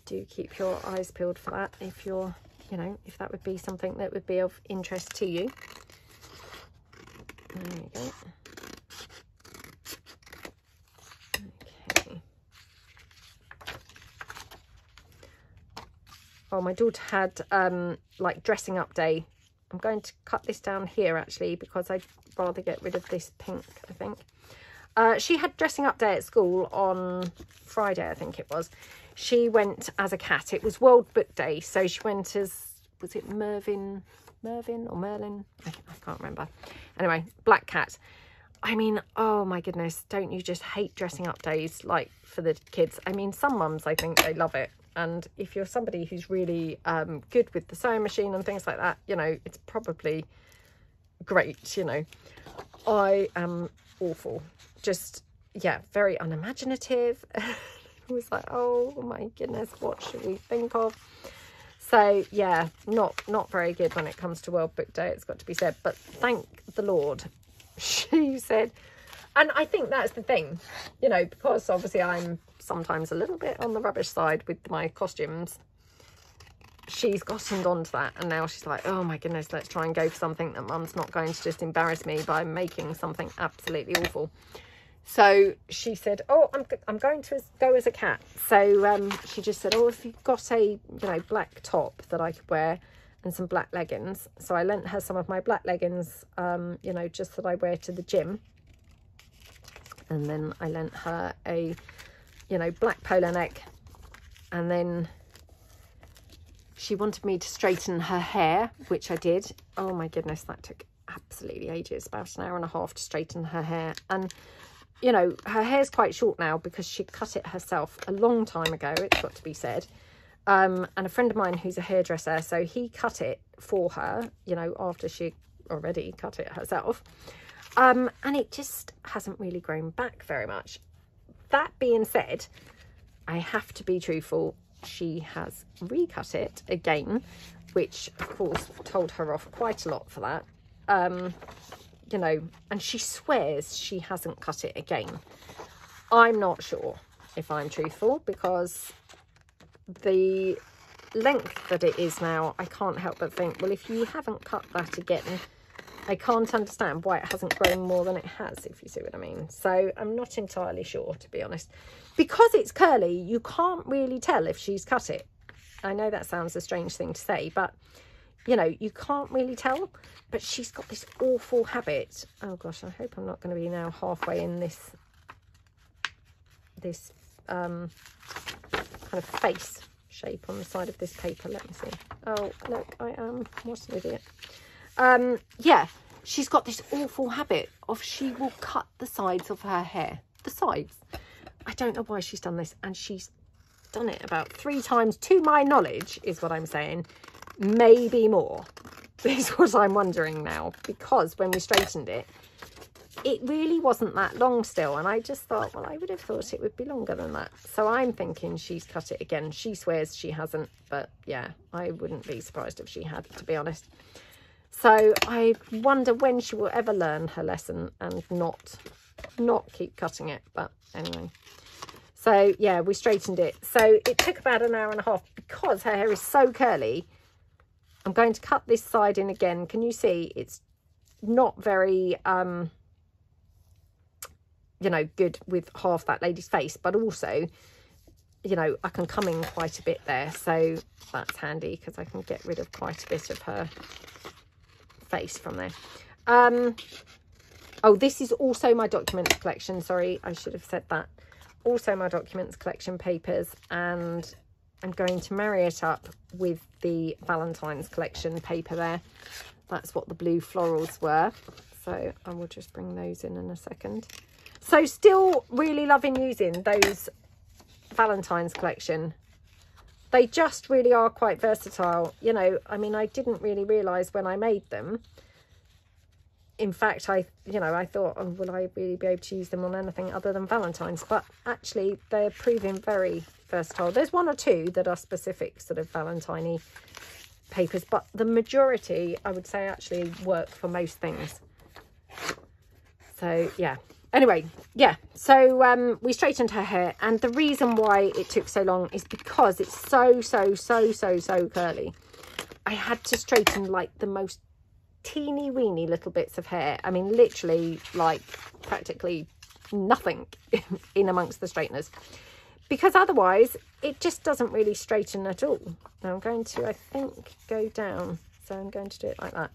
do keep your eyes peeled for that if you're you know, if that would be something that would be of interest to you. There you go. Oh, my daughter had um, like dressing up day. I'm going to cut this down here actually because I'd rather get rid of this pink, I think. Uh, she had dressing up day at school on Friday, I think it was. She went as a cat. It was World Book Day, so she went as, was it Mervyn, Mervyn or Merlin? I, I can't remember. Anyway, black cat. I mean, oh my goodness, don't you just hate dressing up days like for the kids? I mean, some mums, I think they love it. And if you're somebody who's really um, good with the sewing machine and things like that, you know, it's probably great, you know. I am awful just, yeah, very unimaginative. [laughs] it was like, oh my goodness, what should we think of? So yeah, not not very good when it comes to World Book Day, it's got to be said. But thank the Lord, [laughs] she said, and I think that's the thing, you know, because obviously I'm sometimes a little bit on the rubbish side with my costumes. She's gotten onto that and now she's like, oh my goodness, let's try and go for something that mum's not going to just embarrass me by making something absolutely awful. So she said, oh, I'm, I'm going to go as a cat. So um, she just said, oh, if you've got a, you know, black top that I could wear and some black leggings. So I lent her some of my black leggings, um, you know, just that I wear to the gym. And then I lent her a, you know, black polo neck. And then she wanted me to straighten her hair, which I did. Oh my goodness, that took absolutely ages, about an hour and a half to straighten her hair. And you know, her hair's quite short now because she cut it herself a long time ago, it's got to be said. Um, and a friend of mine who's a hairdresser, so he cut it for her, you know, after she already cut it herself. Um, and it just hasn't really grown back very much. That being said, I have to be truthful. She has recut it again, which of course told her off quite a lot for that. Um, you know, and she swears she hasn't cut it again. I'm not sure if I'm truthful because the length that it is now, I can't help but think, well, if you haven't cut that again, I can't understand why it hasn't grown more than it has, if you see what I mean. So I'm not entirely sure, to be honest. Because it's curly, you can't really tell if she's cut it. I know that sounds a strange thing to say, but you know, you can't really tell, but she's got this awful habit. Oh gosh, I hope I'm not going to be now halfway in this, this um, kind of face shape on the side of this paper. Let me see. Oh, look, I am. What an idiot. Um, yeah, she's got this awful habit of she will cut the sides of her hair. The sides. I don't know why she's done this. And she's done it about three times to my knowledge, is what I'm saying maybe more [laughs] is what I'm wondering now because when we straightened it it really wasn't that long still and I just thought well I would have thought it would be longer than that so I'm thinking she's cut it again she swears she hasn't but yeah I wouldn't be surprised if she had to be honest so I wonder when she will ever learn her lesson and not not keep cutting it but anyway so yeah we straightened it so it took about an hour and a half because her hair is so curly I'm going to cut this side in again. Can you see it's not very, um, you know, good with half that lady's face, but also, you know, I can come in quite a bit there. So that's handy because I can get rid of quite a bit of her face from there. Um, oh, this is also my documents collection. Sorry, I should have said that. Also my documents collection papers and I'm going to marry it up with the Valentine's collection paper there. That's what the blue florals were. So I will just bring those in in a second. So still really loving using those Valentine's collection. They just really are quite versatile. You know, I mean, I didn't really realise when I made them. In fact, I, you know, I thought, oh, will I really be able to use them on anything other than Valentine's? But actually, they're proving very versatile. There's one or two that are specific sort of Valentine papers, but the majority, I would say, actually work for most things. So, yeah. Anyway, yeah, so um, we straightened her hair, and the reason why it took so long is because it's so, so, so, so, so curly. I had to straighten like the most teeny weeny little bits of hair. I mean, literally like practically nothing [laughs] in amongst the straighteners because otherwise it just doesn't really straighten at all. Now I'm going to, I think, go down. So I'm going to do it like that.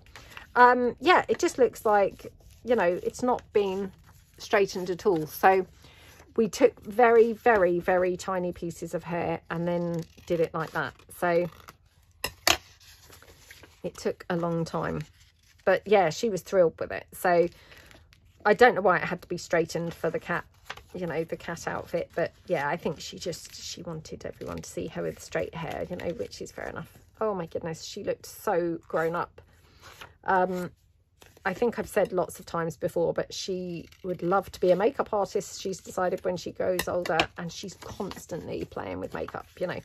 Um, yeah, it just looks like, you know, it's not been straightened at all. So we took very, very, very tiny pieces of hair and then did it like that. So it took a long time. But yeah, she was thrilled with it. So I don't know why it had to be straightened for the cat, you know, the cat outfit. But yeah, I think she just, she wanted everyone to see her with straight hair, you know, which is fair enough. Oh my goodness, she looked so grown up. Um, I think I've said lots of times before, but she would love to be a makeup artist. She's decided when she grows older and she's constantly playing with makeup, you know,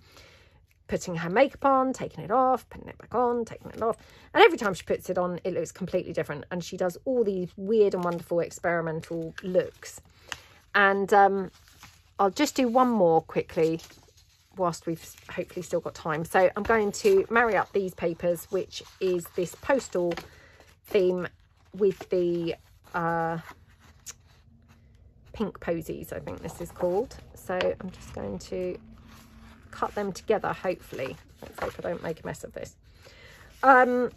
putting her makeup on, taking it off, putting it back on, taking it off. And every time she puts it on, it looks completely different. And she does all these weird and wonderful experimental looks. And um, I'll just do one more quickly whilst we've hopefully still got time. So I'm going to marry up these papers, which is this postal theme with the uh, pink posies, I think this is called. So I'm just going to cut them together, hopefully. Let's hope I don't make a mess of this. Um,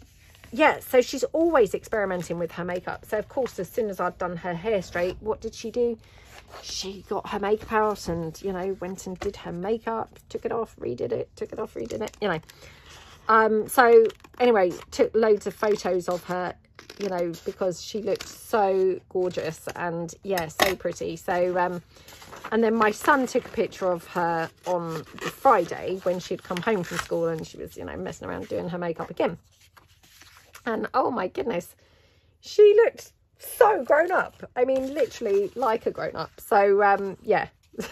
yeah, so she's always experimenting with her makeup. So, of course, as soon as I'd done her hair straight, what did she do? She got her makeup out and, you know, went and did her makeup, took it off, redid it, took it off, redid it, you know. Um, so, anyway, took loads of photos of her you know, because she looked so gorgeous and yeah, so pretty. So, um, and then my son took a picture of her on Friday when she'd come home from school and she was, you know, messing around doing her makeup again. And oh my goodness, she looked so grown up. I mean, literally like a grown up. So, um, yeah, [laughs]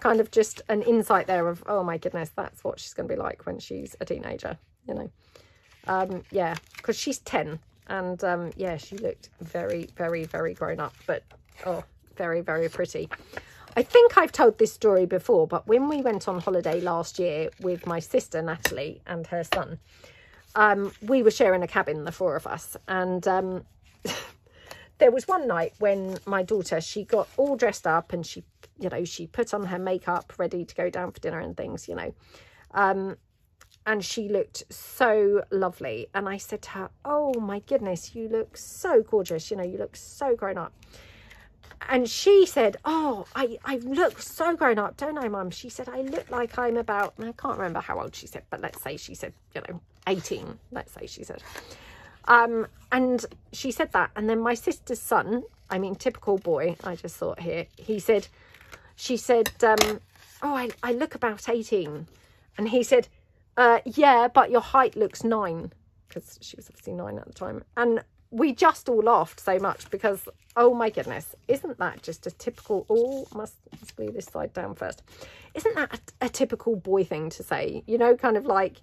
kind of just an insight there of, oh my goodness, that's what she's going to be like when she's a teenager, you know. Um, yeah, because she's 10 and um, yeah, she looked very, very, very grown up, but oh, very, very pretty. I think I've told this story before, but when we went on holiday last year with my sister Natalie and her son, um, we were sharing a cabin, the four of us, and um, [laughs] there was one night when my daughter she got all dressed up and she, you know, she put on her makeup, ready to go down for dinner and things, you know, um, and she looked so lovely. And i said to her oh my goodness you look so gorgeous. You know you look so grown up. And she said oh i i look so grown up don't i mum? She said i look like i'm about i can't remember how old she said but let's say she said you know 18 let's say she said. Um and she said that. And then my sister's son i mean typical boy i just thought here he said she said um oh i, I look about 18 and he said uh, yeah, but your height looks nine because she was obviously nine at the time. And we just all laughed so much because, oh my goodness, isn't that just a typical, oh, must, glue this side down first. Isn't that a, a typical boy thing to say? You know, kind of like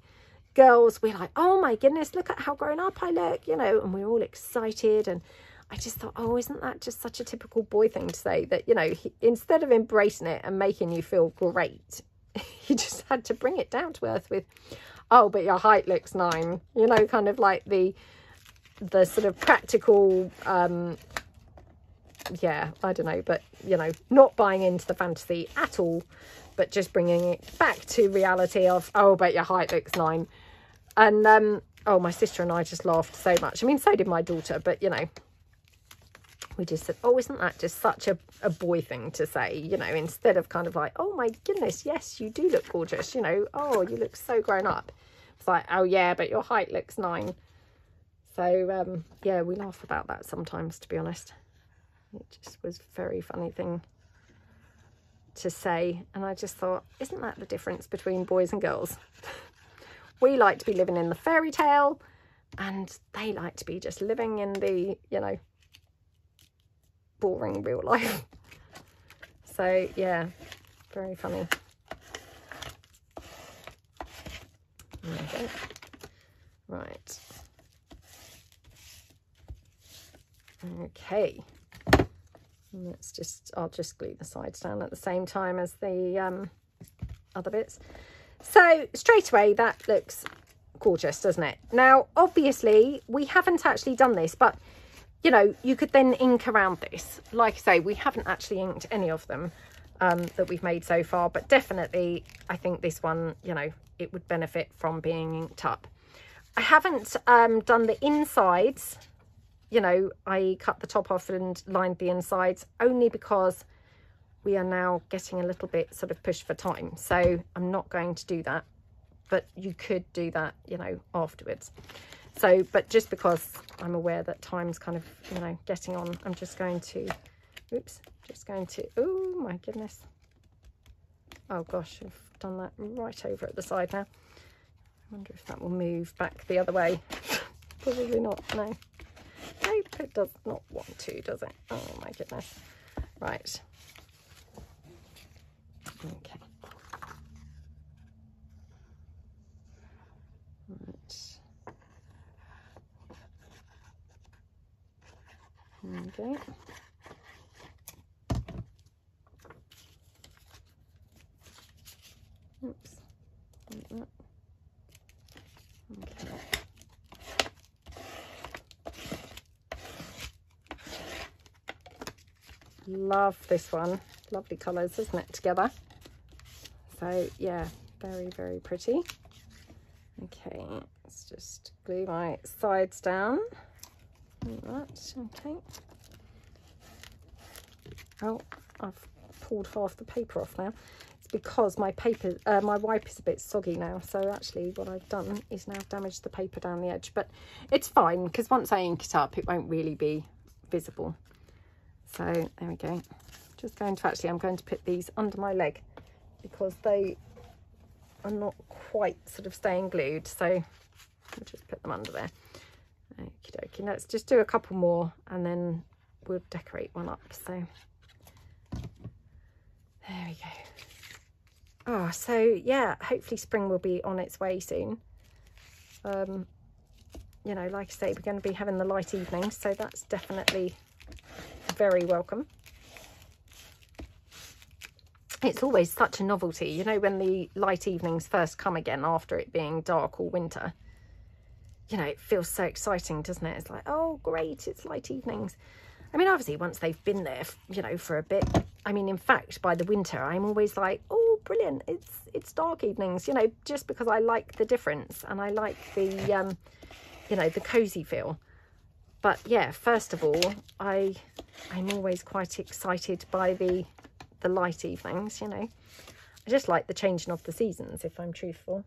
girls, we're like, oh my goodness, look at how grown up I look, you know, and we're all excited. And I just thought, oh, isn't that just such a typical boy thing to say that, you know, he, instead of embracing it and making you feel great, [laughs] he just had to bring it down to earth with, oh, but your height looks nine. You know, kind of like the the sort of practical, um, yeah, I don't know, but, you know, not buying into the fantasy at all, but just bringing it back to reality of, oh, but your height looks nine. And, um, oh, my sister and I just laughed so much. I mean, so did my daughter, but, you know, we just said, oh, isn't that just such a, a boy thing to say, you know, instead of kind of like, oh my goodness, yes, you do look gorgeous, you know, oh, you look so grown up. It's like, oh yeah, but your height looks nine. So, um, yeah, we laugh about that sometimes, to be honest. It just was a very funny thing to say. And I just thought, isn't that the difference between boys and girls? [laughs] we like to be living in the fairy tale and they like to be just living in the, you know, boring real life. [laughs] so yeah, very funny. Right. Okay. Let's just, I'll just glue the sides down at the same time as the um, other bits. So straight away that looks gorgeous, doesn't it? Now, obviously, we haven't actually done this, but, you know, you could then ink around this. Like I say, we haven't actually inked any of them um, that we've made so far, but definitely I think this one, you know, it would benefit from being inked up. I haven't um, done the insides, you know, I cut the top off and lined the insides only because we are now getting a little bit sort of pushed for time. So I'm not going to do that, but you could do that, you know, afterwards. So, but just because I'm aware that time's kind of, you know, getting on, I'm just going to, oops, just going to, oh my goodness. Oh gosh, I've done that right over at the side now. I wonder if that will move back the other way. [laughs] Probably not, no. Nope, it does not want to, does it? Oh my goodness. Right. Okay. Okay. Oops. Love this one. Lovely colours, isn't it, together? So, yeah, very, very pretty. Okay, let's just glue my sides down. Like okay. Oh, I've pulled half the paper off now It's because my paper, uh, my wipe is a bit soggy now. So actually what I've done is now damaged the paper down the edge. But it's fine because once I ink it up, it won't really be visible. So there we go. Just going to actually, I'm going to put these under my leg because they are not quite sort of staying glued. So I'll just put them under there. Okie dokie. Let's just do a couple more and then we'll decorate one up. So there we go. Oh, so yeah, hopefully spring will be on its way soon. Um, you know, like I say, we're going to be having the light evenings, so that's definitely very welcome. It's always such a novelty, you know, when the light evenings first come again after it being dark all winter. You know, it feels so exciting, doesn't it? It's like, oh, great, it's light evenings. I mean, obviously, once they've been there, you know, for a bit, I mean, in fact, by the winter, I'm always like, oh, brilliant it's it's dark evenings you know just because i like the difference and i like the um you know the cozy feel but yeah first of all i i'm always quite excited by the the light evenings you know i just like the changing of the seasons if i'm truthful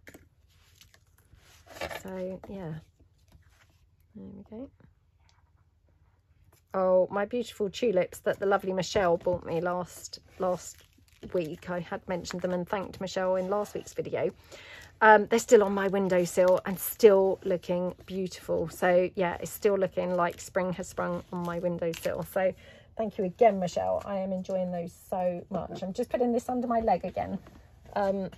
so yeah there we go oh my beautiful tulips that the lovely michelle bought me last last week. I had mentioned them and thanked Michelle in last week's video. Um, they're still on my windowsill and still looking beautiful. So yeah, it's still looking like spring has sprung on my windowsill. So thank you again, Michelle. I am enjoying those so much. I'm just putting this under my leg again. Um,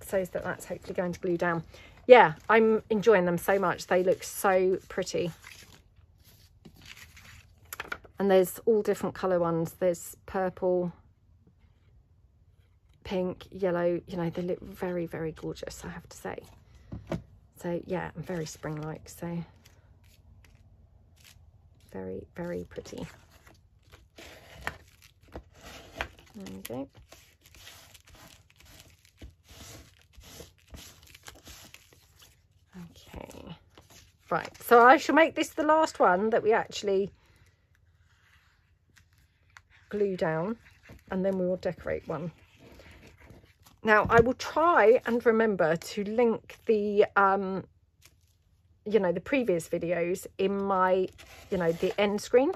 so that that's hopefully going to glue down. Yeah, I'm enjoying them so much. They look so pretty. And there's all different colour ones. There's purple, pink, yellow, you know, they look very, very gorgeous, I have to say. So yeah, I'm very spring-like, so very, very pretty. There we go. Okay, right, so I shall make this the last one that we actually glue down and then we will decorate one. Now, I will try and remember to link the, um, you know, the previous videos in my, you know, the end screen.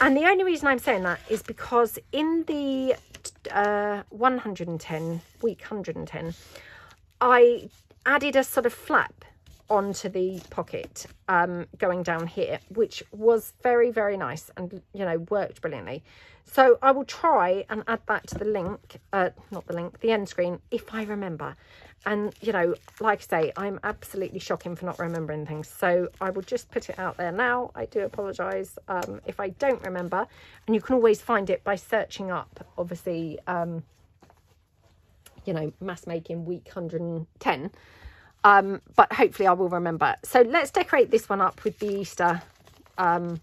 And the only reason I'm saying that is because in the uh, 110, week 110, I added a sort of flap onto the pocket um, going down here, which was very, very nice and, you know, worked brilliantly. So I will try and add that to the link, uh, not the link, the end screen, if I remember. And, you know, like I say, I'm absolutely shocking for not remembering things. So I will just put it out there now. I do apologise um, if I don't remember. And you can always find it by searching up, obviously, um, you know, mass making week 110 Um, but hopefully I will remember. So let's decorate this one up with the Easter um,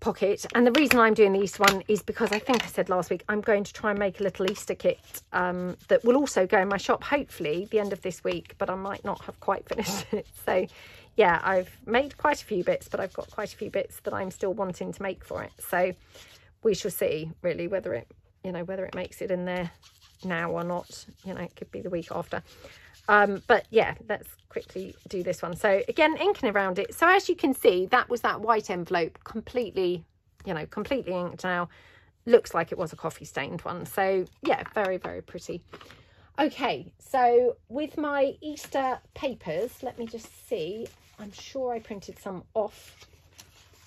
pocket. And the reason I'm doing the Easter one is because I think I said last week, I'm going to try and make a little Easter kit um, that will also go in my shop, hopefully the end of this week, but I might not have quite [laughs] finished it. So yeah, I've made quite a few bits, but I've got quite a few bits that I'm still wanting to make for it. So we shall see really whether it, you know, whether it makes it in there now or not. You know, it could be the week after. Um, but yeah, let's quickly do this one. So again, inking around it. So as you can see, that was that white envelope completely, you know, completely inked now. Looks like it was a coffee stained one. So yeah, very, very pretty. Okay, so with my Easter papers, let me just see. I'm sure I printed some off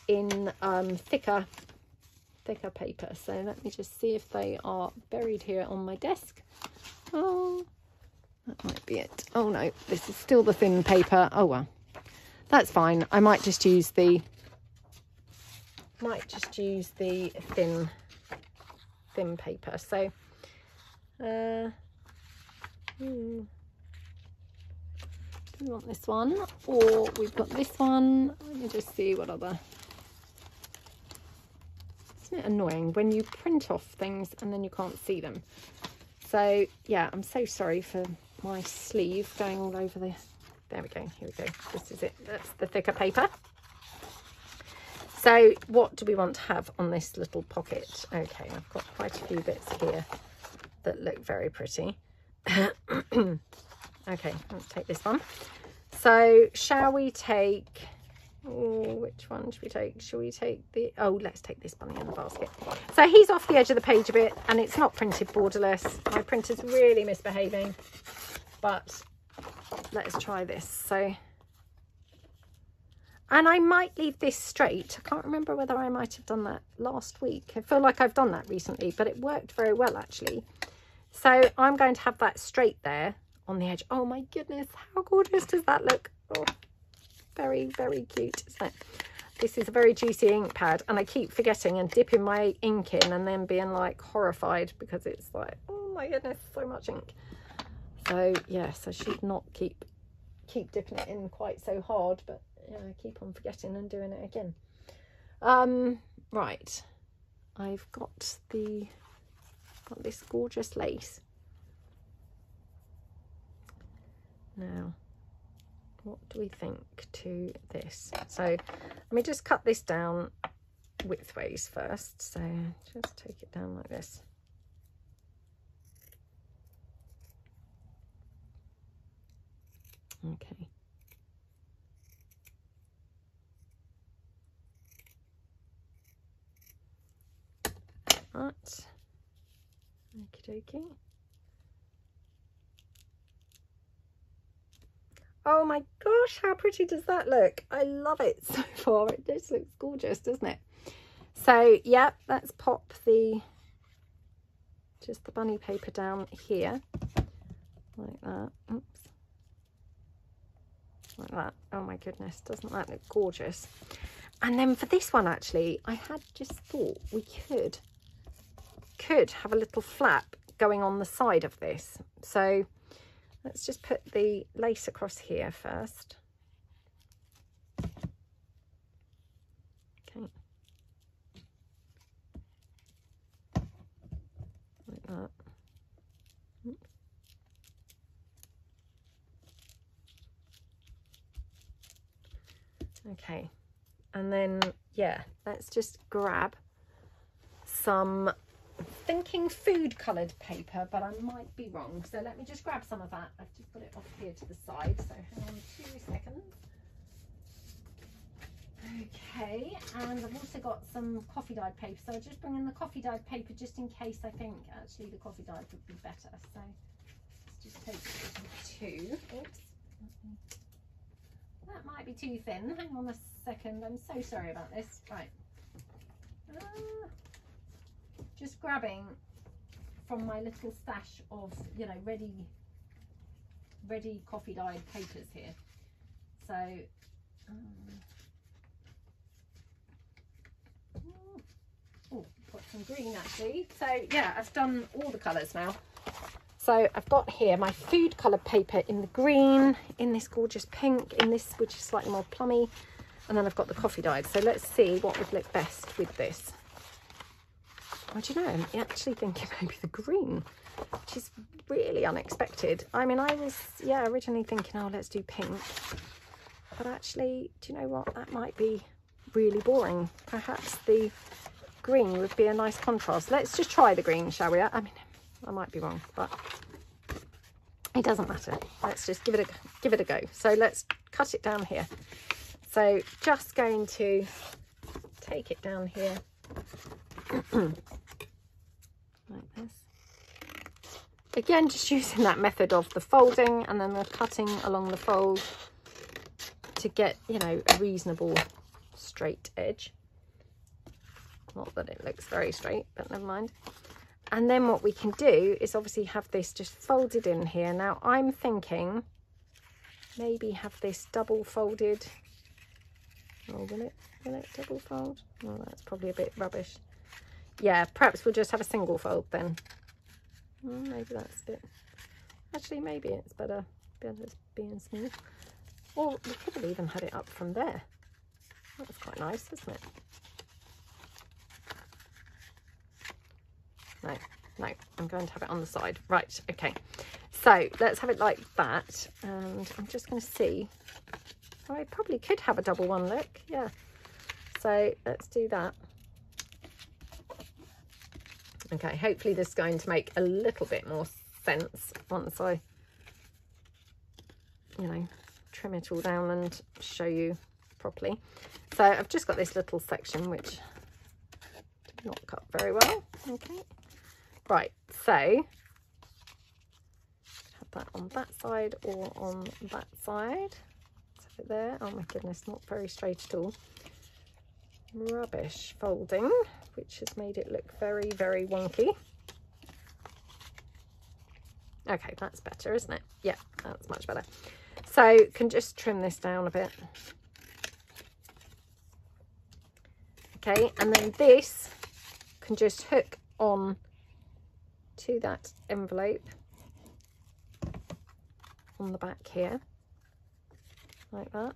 in um, thicker thicker paper. So let me just see if they are buried here on my desk. Oh, that might be it. Oh no, this is still the thin paper. Oh well, that's fine. I might just use the might just use the thin thin paper. So uh hmm. do we want this one or we've got this one. Let me just see what other isn't it annoying when you print off things and then you can't see them so yeah i'm so sorry for my sleeve going all over the there we go here we go this is it that's the thicker paper so what do we want to have on this little pocket okay i've got quite a few bits here that look very pretty [coughs] okay let's take this one so shall we take Oh, which one should we take? Should we take the... Oh, let's take this bunny in the basket. So he's off the edge of the page a bit and it's not printed borderless. My printer's really misbehaving. But let's try this. So... And I might leave this straight. I can't remember whether I might have done that last week. I feel like I've done that recently, but it worked very well actually. So I'm going to have that straight there on the edge. Oh my goodness, how gorgeous does that look? Oh very, very cute, isn't it? This is a very juicy ink pad and I keep forgetting and dipping my ink in and then being like horrified because it's like, oh my goodness, so much ink. So yes, I should not keep keep dipping it in quite so hard, but yeah, I keep on forgetting and doing it again. Um, right, I've got the got this gorgeous lace. Now, what do we think to this? So let me just cut this down widthways first. So just take it down like this. Okay. Right. Okie dokie. Oh my gosh, how pretty does that look? I love it [laughs] so far. It just looks gorgeous, doesn't it? So, yeah, let's pop the, just the bunny paper down here, like that. Oops. Like that. Oh my goodness, doesn't that look gorgeous? And then for this one, actually, I had just thought we could, could have a little flap going on the side of this. So Let's just put the lace across here first. Okay. Like that. Okay, and then, yeah, let's just grab some thinking food coloured paper, but I might be wrong. So let me just grab some of that. I've just put it off here to the side. So hang on two seconds. Okay, and I've also got some coffee dyed paper. So I'll just bring in the coffee dyed paper just in case I think actually the coffee dyed would be better. So let's just take two. Oops. That might be too thin. Hang on a second. I'm so sorry about this. Right. Uh, just grabbing from my little stash of you know ready ready coffee dyed papers here so um, oh got some green actually so yeah I've done all the colors now So I've got here my food colour paper in the green, in this gorgeous pink, in this which is slightly more plummy, and then I've got the coffee dyed. So let's see what would look best with this. I do you know, I'm actually thinking [laughs] maybe the green, which is really unexpected. I mean, I was, yeah, originally thinking, oh, let's do pink. But actually, do you know what? That might be really boring. Perhaps the green would be a nice contrast. Let's just try the green, shall we? I mean, I might be wrong, but it doesn't matter. Let's just give it a give it a go. So let's cut it down here. So just going to take it down here [clears throat] like this. Again, just using that method of the folding and then the cutting along the fold to get, you know, a reasonable straight edge. Not that it looks very straight, but never mind. And then what we can do is obviously have this just folded in here. Now I'm thinking maybe have this double folded. Oh, will it, will it double fold? Oh, that's probably a bit rubbish. Yeah, perhaps we'll just have a single fold then. Mm, maybe that's a bit, actually maybe it's better, better being smooth. Or we could have even had it up from there. That's quite nice, isn't it? No, no, I'm going to have it on the side. Right, okay. So let's have it like that. And I'm just going to see. Oh, I probably could have a double one, look. Yeah. So let's do that. Okay, hopefully this is going to make a little bit more sense once I, you know, trim it all down and show you properly. So I've just got this little section which did not cut very well. Okay, right, so have that on that side or on that side. Let's have it there. Oh my goodness, not very straight at all. Rubbish folding, which has made it look very, very wonky. Okay, that's better, isn't it? Yeah, that's much better. So can just trim this down a bit. Okay, and then this can just hook on to that envelope on the back here, like that.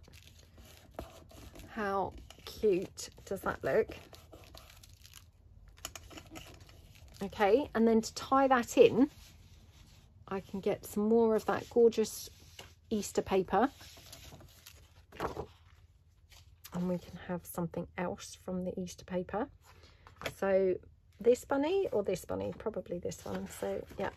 How cute does that look? Okay, and then to tie that in, I can get some more of that gorgeous Easter paper. And we can have something else from the Easter paper. So this bunny or this bunny? Probably this one. So yeah.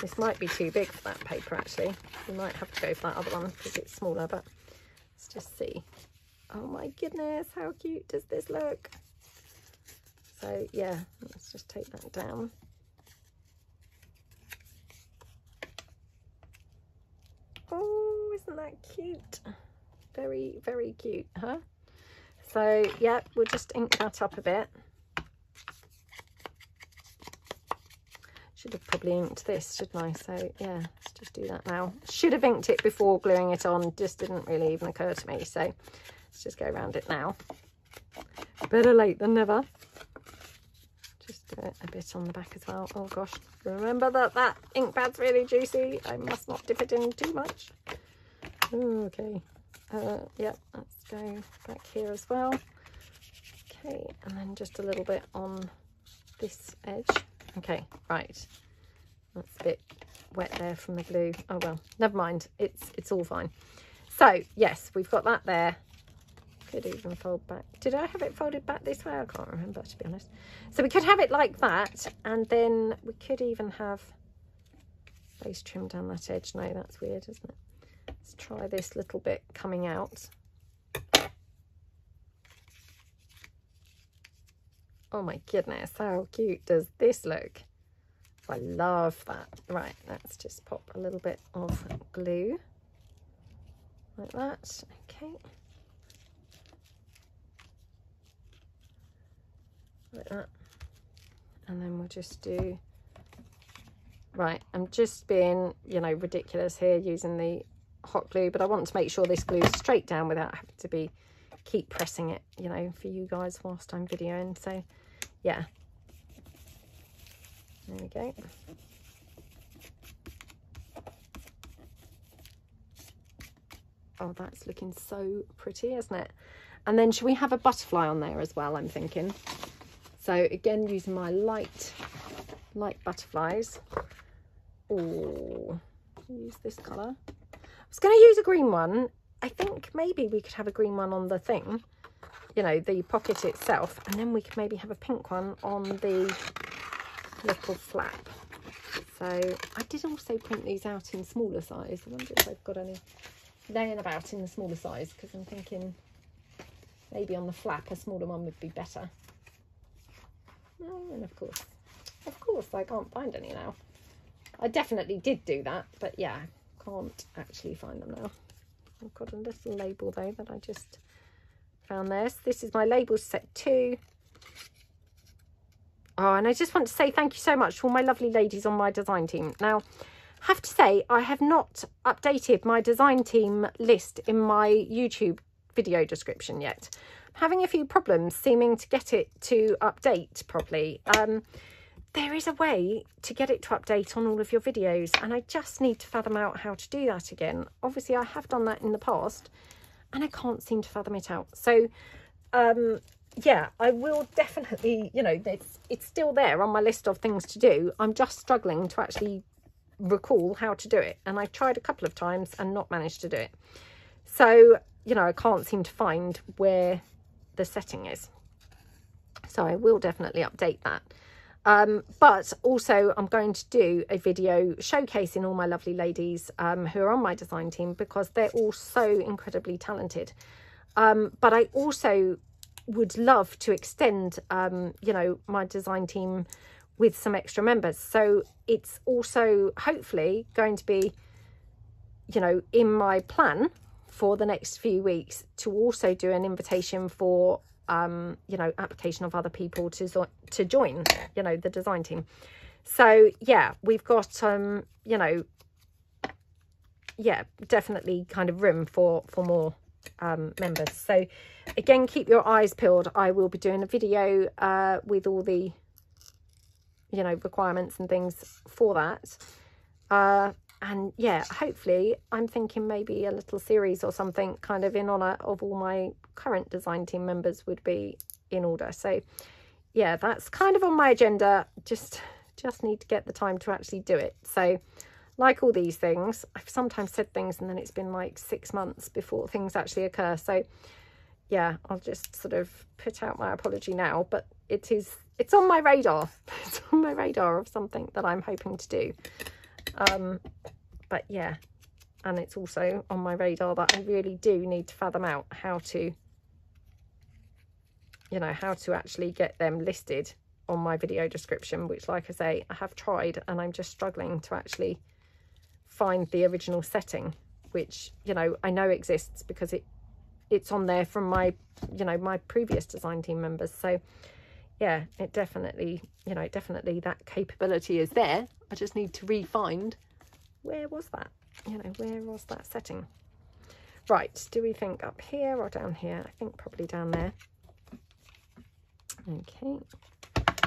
This might be too big for that paper actually. We might have to go for that other one because it's smaller, but let's just see. Oh my goodness, how cute does this look? So yeah, let's just take that down. Oh, isn't that cute? Very, very cute, huh? So yeah, we'll just ink that up a bit. Should have probably inked this, shouldn't I? So yeah, let's just do that now. Should have inked it before gluing it on, just didn't really even occur to me. So let's just go around it now. Better late than never Just do it a bit on the back as well. Oh gosh, remember that that ink pad's really juicy. I must not dip it in too much. Okay, uh, yep, let's go back here as well. Okay, and then just a little bit on this edge. Okay, right. That's a bit wet there from the glue. Oh well, never mind. It's it's all fine. So yes, we've got that there could even fold back. Did I have it folded back this way? I can't remember, to be honest. So we could have it like that, and then we could even have base trim down that edge. No, that's weird, isn't it? Let's try this little bit coming out. Oh my goodness, how cute does this look? I love that. Right, let's just pop a little bit of glue like that. Okay. like that and then we'll just do right I'm just being you know ridiculous here using the hot glue but I want to make sure this glues straight down without having to be keep pressing it, you know, for you guys whilst I'm videoing. So, yeah. There we go. Oh, that's looking so pretty, isn't it? And then should we have a butterfly on there as well, I'm thinking. So again, using my light, light butterflies. Oh, use this colour. Was going to use a green one. I think maybe we could have a green one on the thing, you know, the pocket itself. And then we could maybe have a pink one on the little flap. So I did also print these out in smaller size. I wonder if I've got any laying about in the smaller size because I'm thinking maybe on the flap a smaller one would be better. Oh, and of course, of course I can't find any now. I definitely did do that, but yeah, can't actually find them now. I've got a little label though that I just found this. This is my label set two. Oh, and I just want to say thank you so much to all my lovely ladies on my design team. Now, have to say, I have not updated my design team list in my YouTube video description yet. I'm having a few problems seeming to get it to update properly. Um, there is a way to get it to update on all of your videos and I just need to fathom out how to do that again. Obviously, I have done that in the past and I can't seem to fathom it out. So, um, yeah, I will definitely, you know, it's, it's still there on my list of things to do. I'm just struggling to actually recall how to do it. And I've tried a couple of times and not managed to do it. So, you know, I can't seem to find where the setting is. So I will definitely update that. Um, but also I'm going to do a video showcasing all my lovely ladies um, who are on my design team because they're all so incredibly talented. Um, but I also would love to extend, um, you know, my design team with some extra members. So it's also hopefully going to be, you know, in my plan for the next few weeks to also do an invitation for, um, you know, application of other people to, to join, you know, the design team. So yeah, we've got, um, you know, yeah, definitely kind of room for, for more um, members. So again, keep your eyes peeled. I will be doing a video uh, with all the you know, requirements and things for that. Uh, and yeah, hopefully I'm thinking maybe a little series or something kind of in honour of all my current design team members would be in order. So yeah, that's kind of on my agenda. Just, just need to get the time to actually do it. So like all these things, I've sometimes said things and then it's been like six months before things actually occur. So yeah, I'll just sort of put out my apology now, but it is it's on my radar. [laughs] It's on my radar of something that I'm hoping to do. Um, but yeah, and it's also on my radar that I really do need to fathom out how to, you know, how to actually get them listed on my video description, which like I say, I have tried and I'm just struggling to actually find the original setting, which, you know, I know exists because it it's on there from my, you know, my previous design team members. So yeah, it definitely, you know, definitely that capability is there. I just need to re-find where was that? You know, where was that setting? Right, do we think up here or down here? I think probably down there. Okay.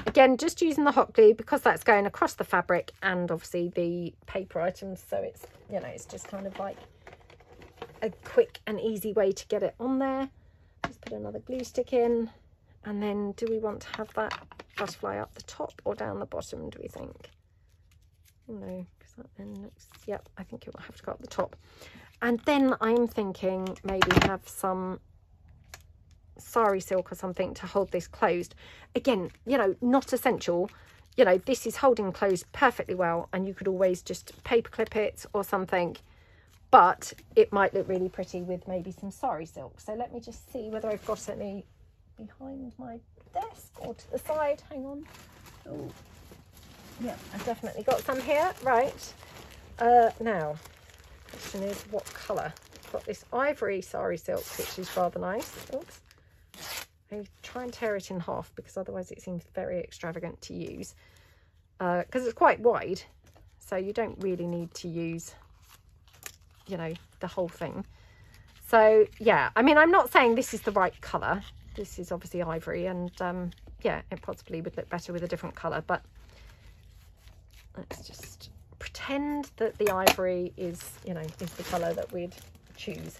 Again, just using the hot glue because that's going across the fabric and obviously the paper items. So it's, you know, it's just kind of like a quick and easy way to get it on there. Just put another glue stick in. And then do we want to have that butterfly up the top or down the bottom, do we think? No, that then looks, yep, I think it will have to go up the top. And then I'm thinking maybe have some sari silk or something to hold this closed. Again, you know, not essential. You know, this is holding closed perfectly well and you could always just paper clip it or something. But it might look really pretty with maybe some sari silk. So let me just see whether I've got any behind my desk or to the side. Hang on. Oh, yeah, I've definitely got some here. Right. Uh, now, question is what colour? I've got this ivory sari silk, which is rather nice. Oops. I try and tear it in half because otherwise it seems very extravagant to use. Because uh, it's quite wide, so you don't really need to use, you know, the whole thing. So yeah, I mean, I'm not saying this is the right colour. This is obviously ivory and um, yeah, it possibly would look better with a different colour, but let's just pretend that the ivory is, you know, is the colour that we'd choose.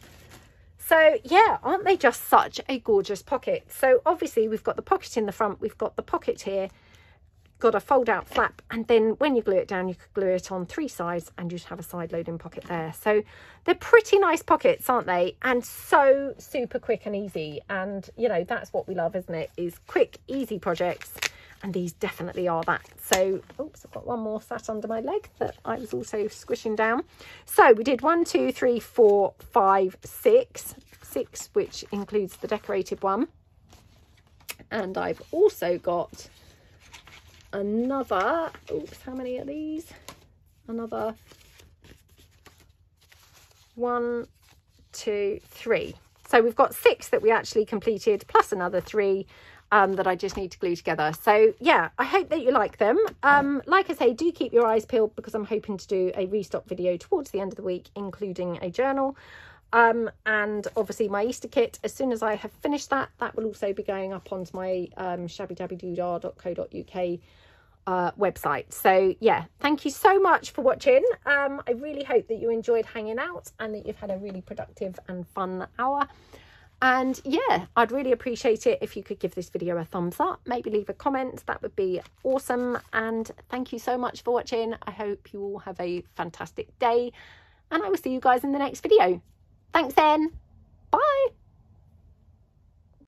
So yeah, aren't they just such a gorgeous pocket? So obviously we've got the pocket in the front, we've got the pocket here, got a fold out flap and then when you glue it down you could glue it on three sides and you'd have a side loading pocket there. So they're pretty nice pockets aren't they? And so super quick and easy. And you know that's what we love isn't it? Is quick easy projects and these definitely are that. So oops i've got one more sat under my leg that i was also squishing down. So we did one two three four five six. Six which includes the decorated one. And i've also got another, oops, how many are these? Another one, two, three. So we've got six that we actually completed, plus another three um, that I just need to glue together. So yeah, I hope that you like them. Um, like I say, do keep your eyes peeled because I'm hoping to do a restock video towards the end of the week, including a journal. Um, and obviously my Easter kit, as soon as I have finished that, that will also be going up onto my um, shabbydabbydoodah.co.uk uh, website. So yeah, thank you so much for watching. Um, I really hope that you enjoyed hanging out and that you've had a really productive and fun hour. And yeah, I'd really appreciate it if you could give this video a thumbs up, maybe leave a comment, that would be awesome. And thank you so much for watching. I hope you all have a fantastic day and I will see you guys in the next video. Thanks then. Bye.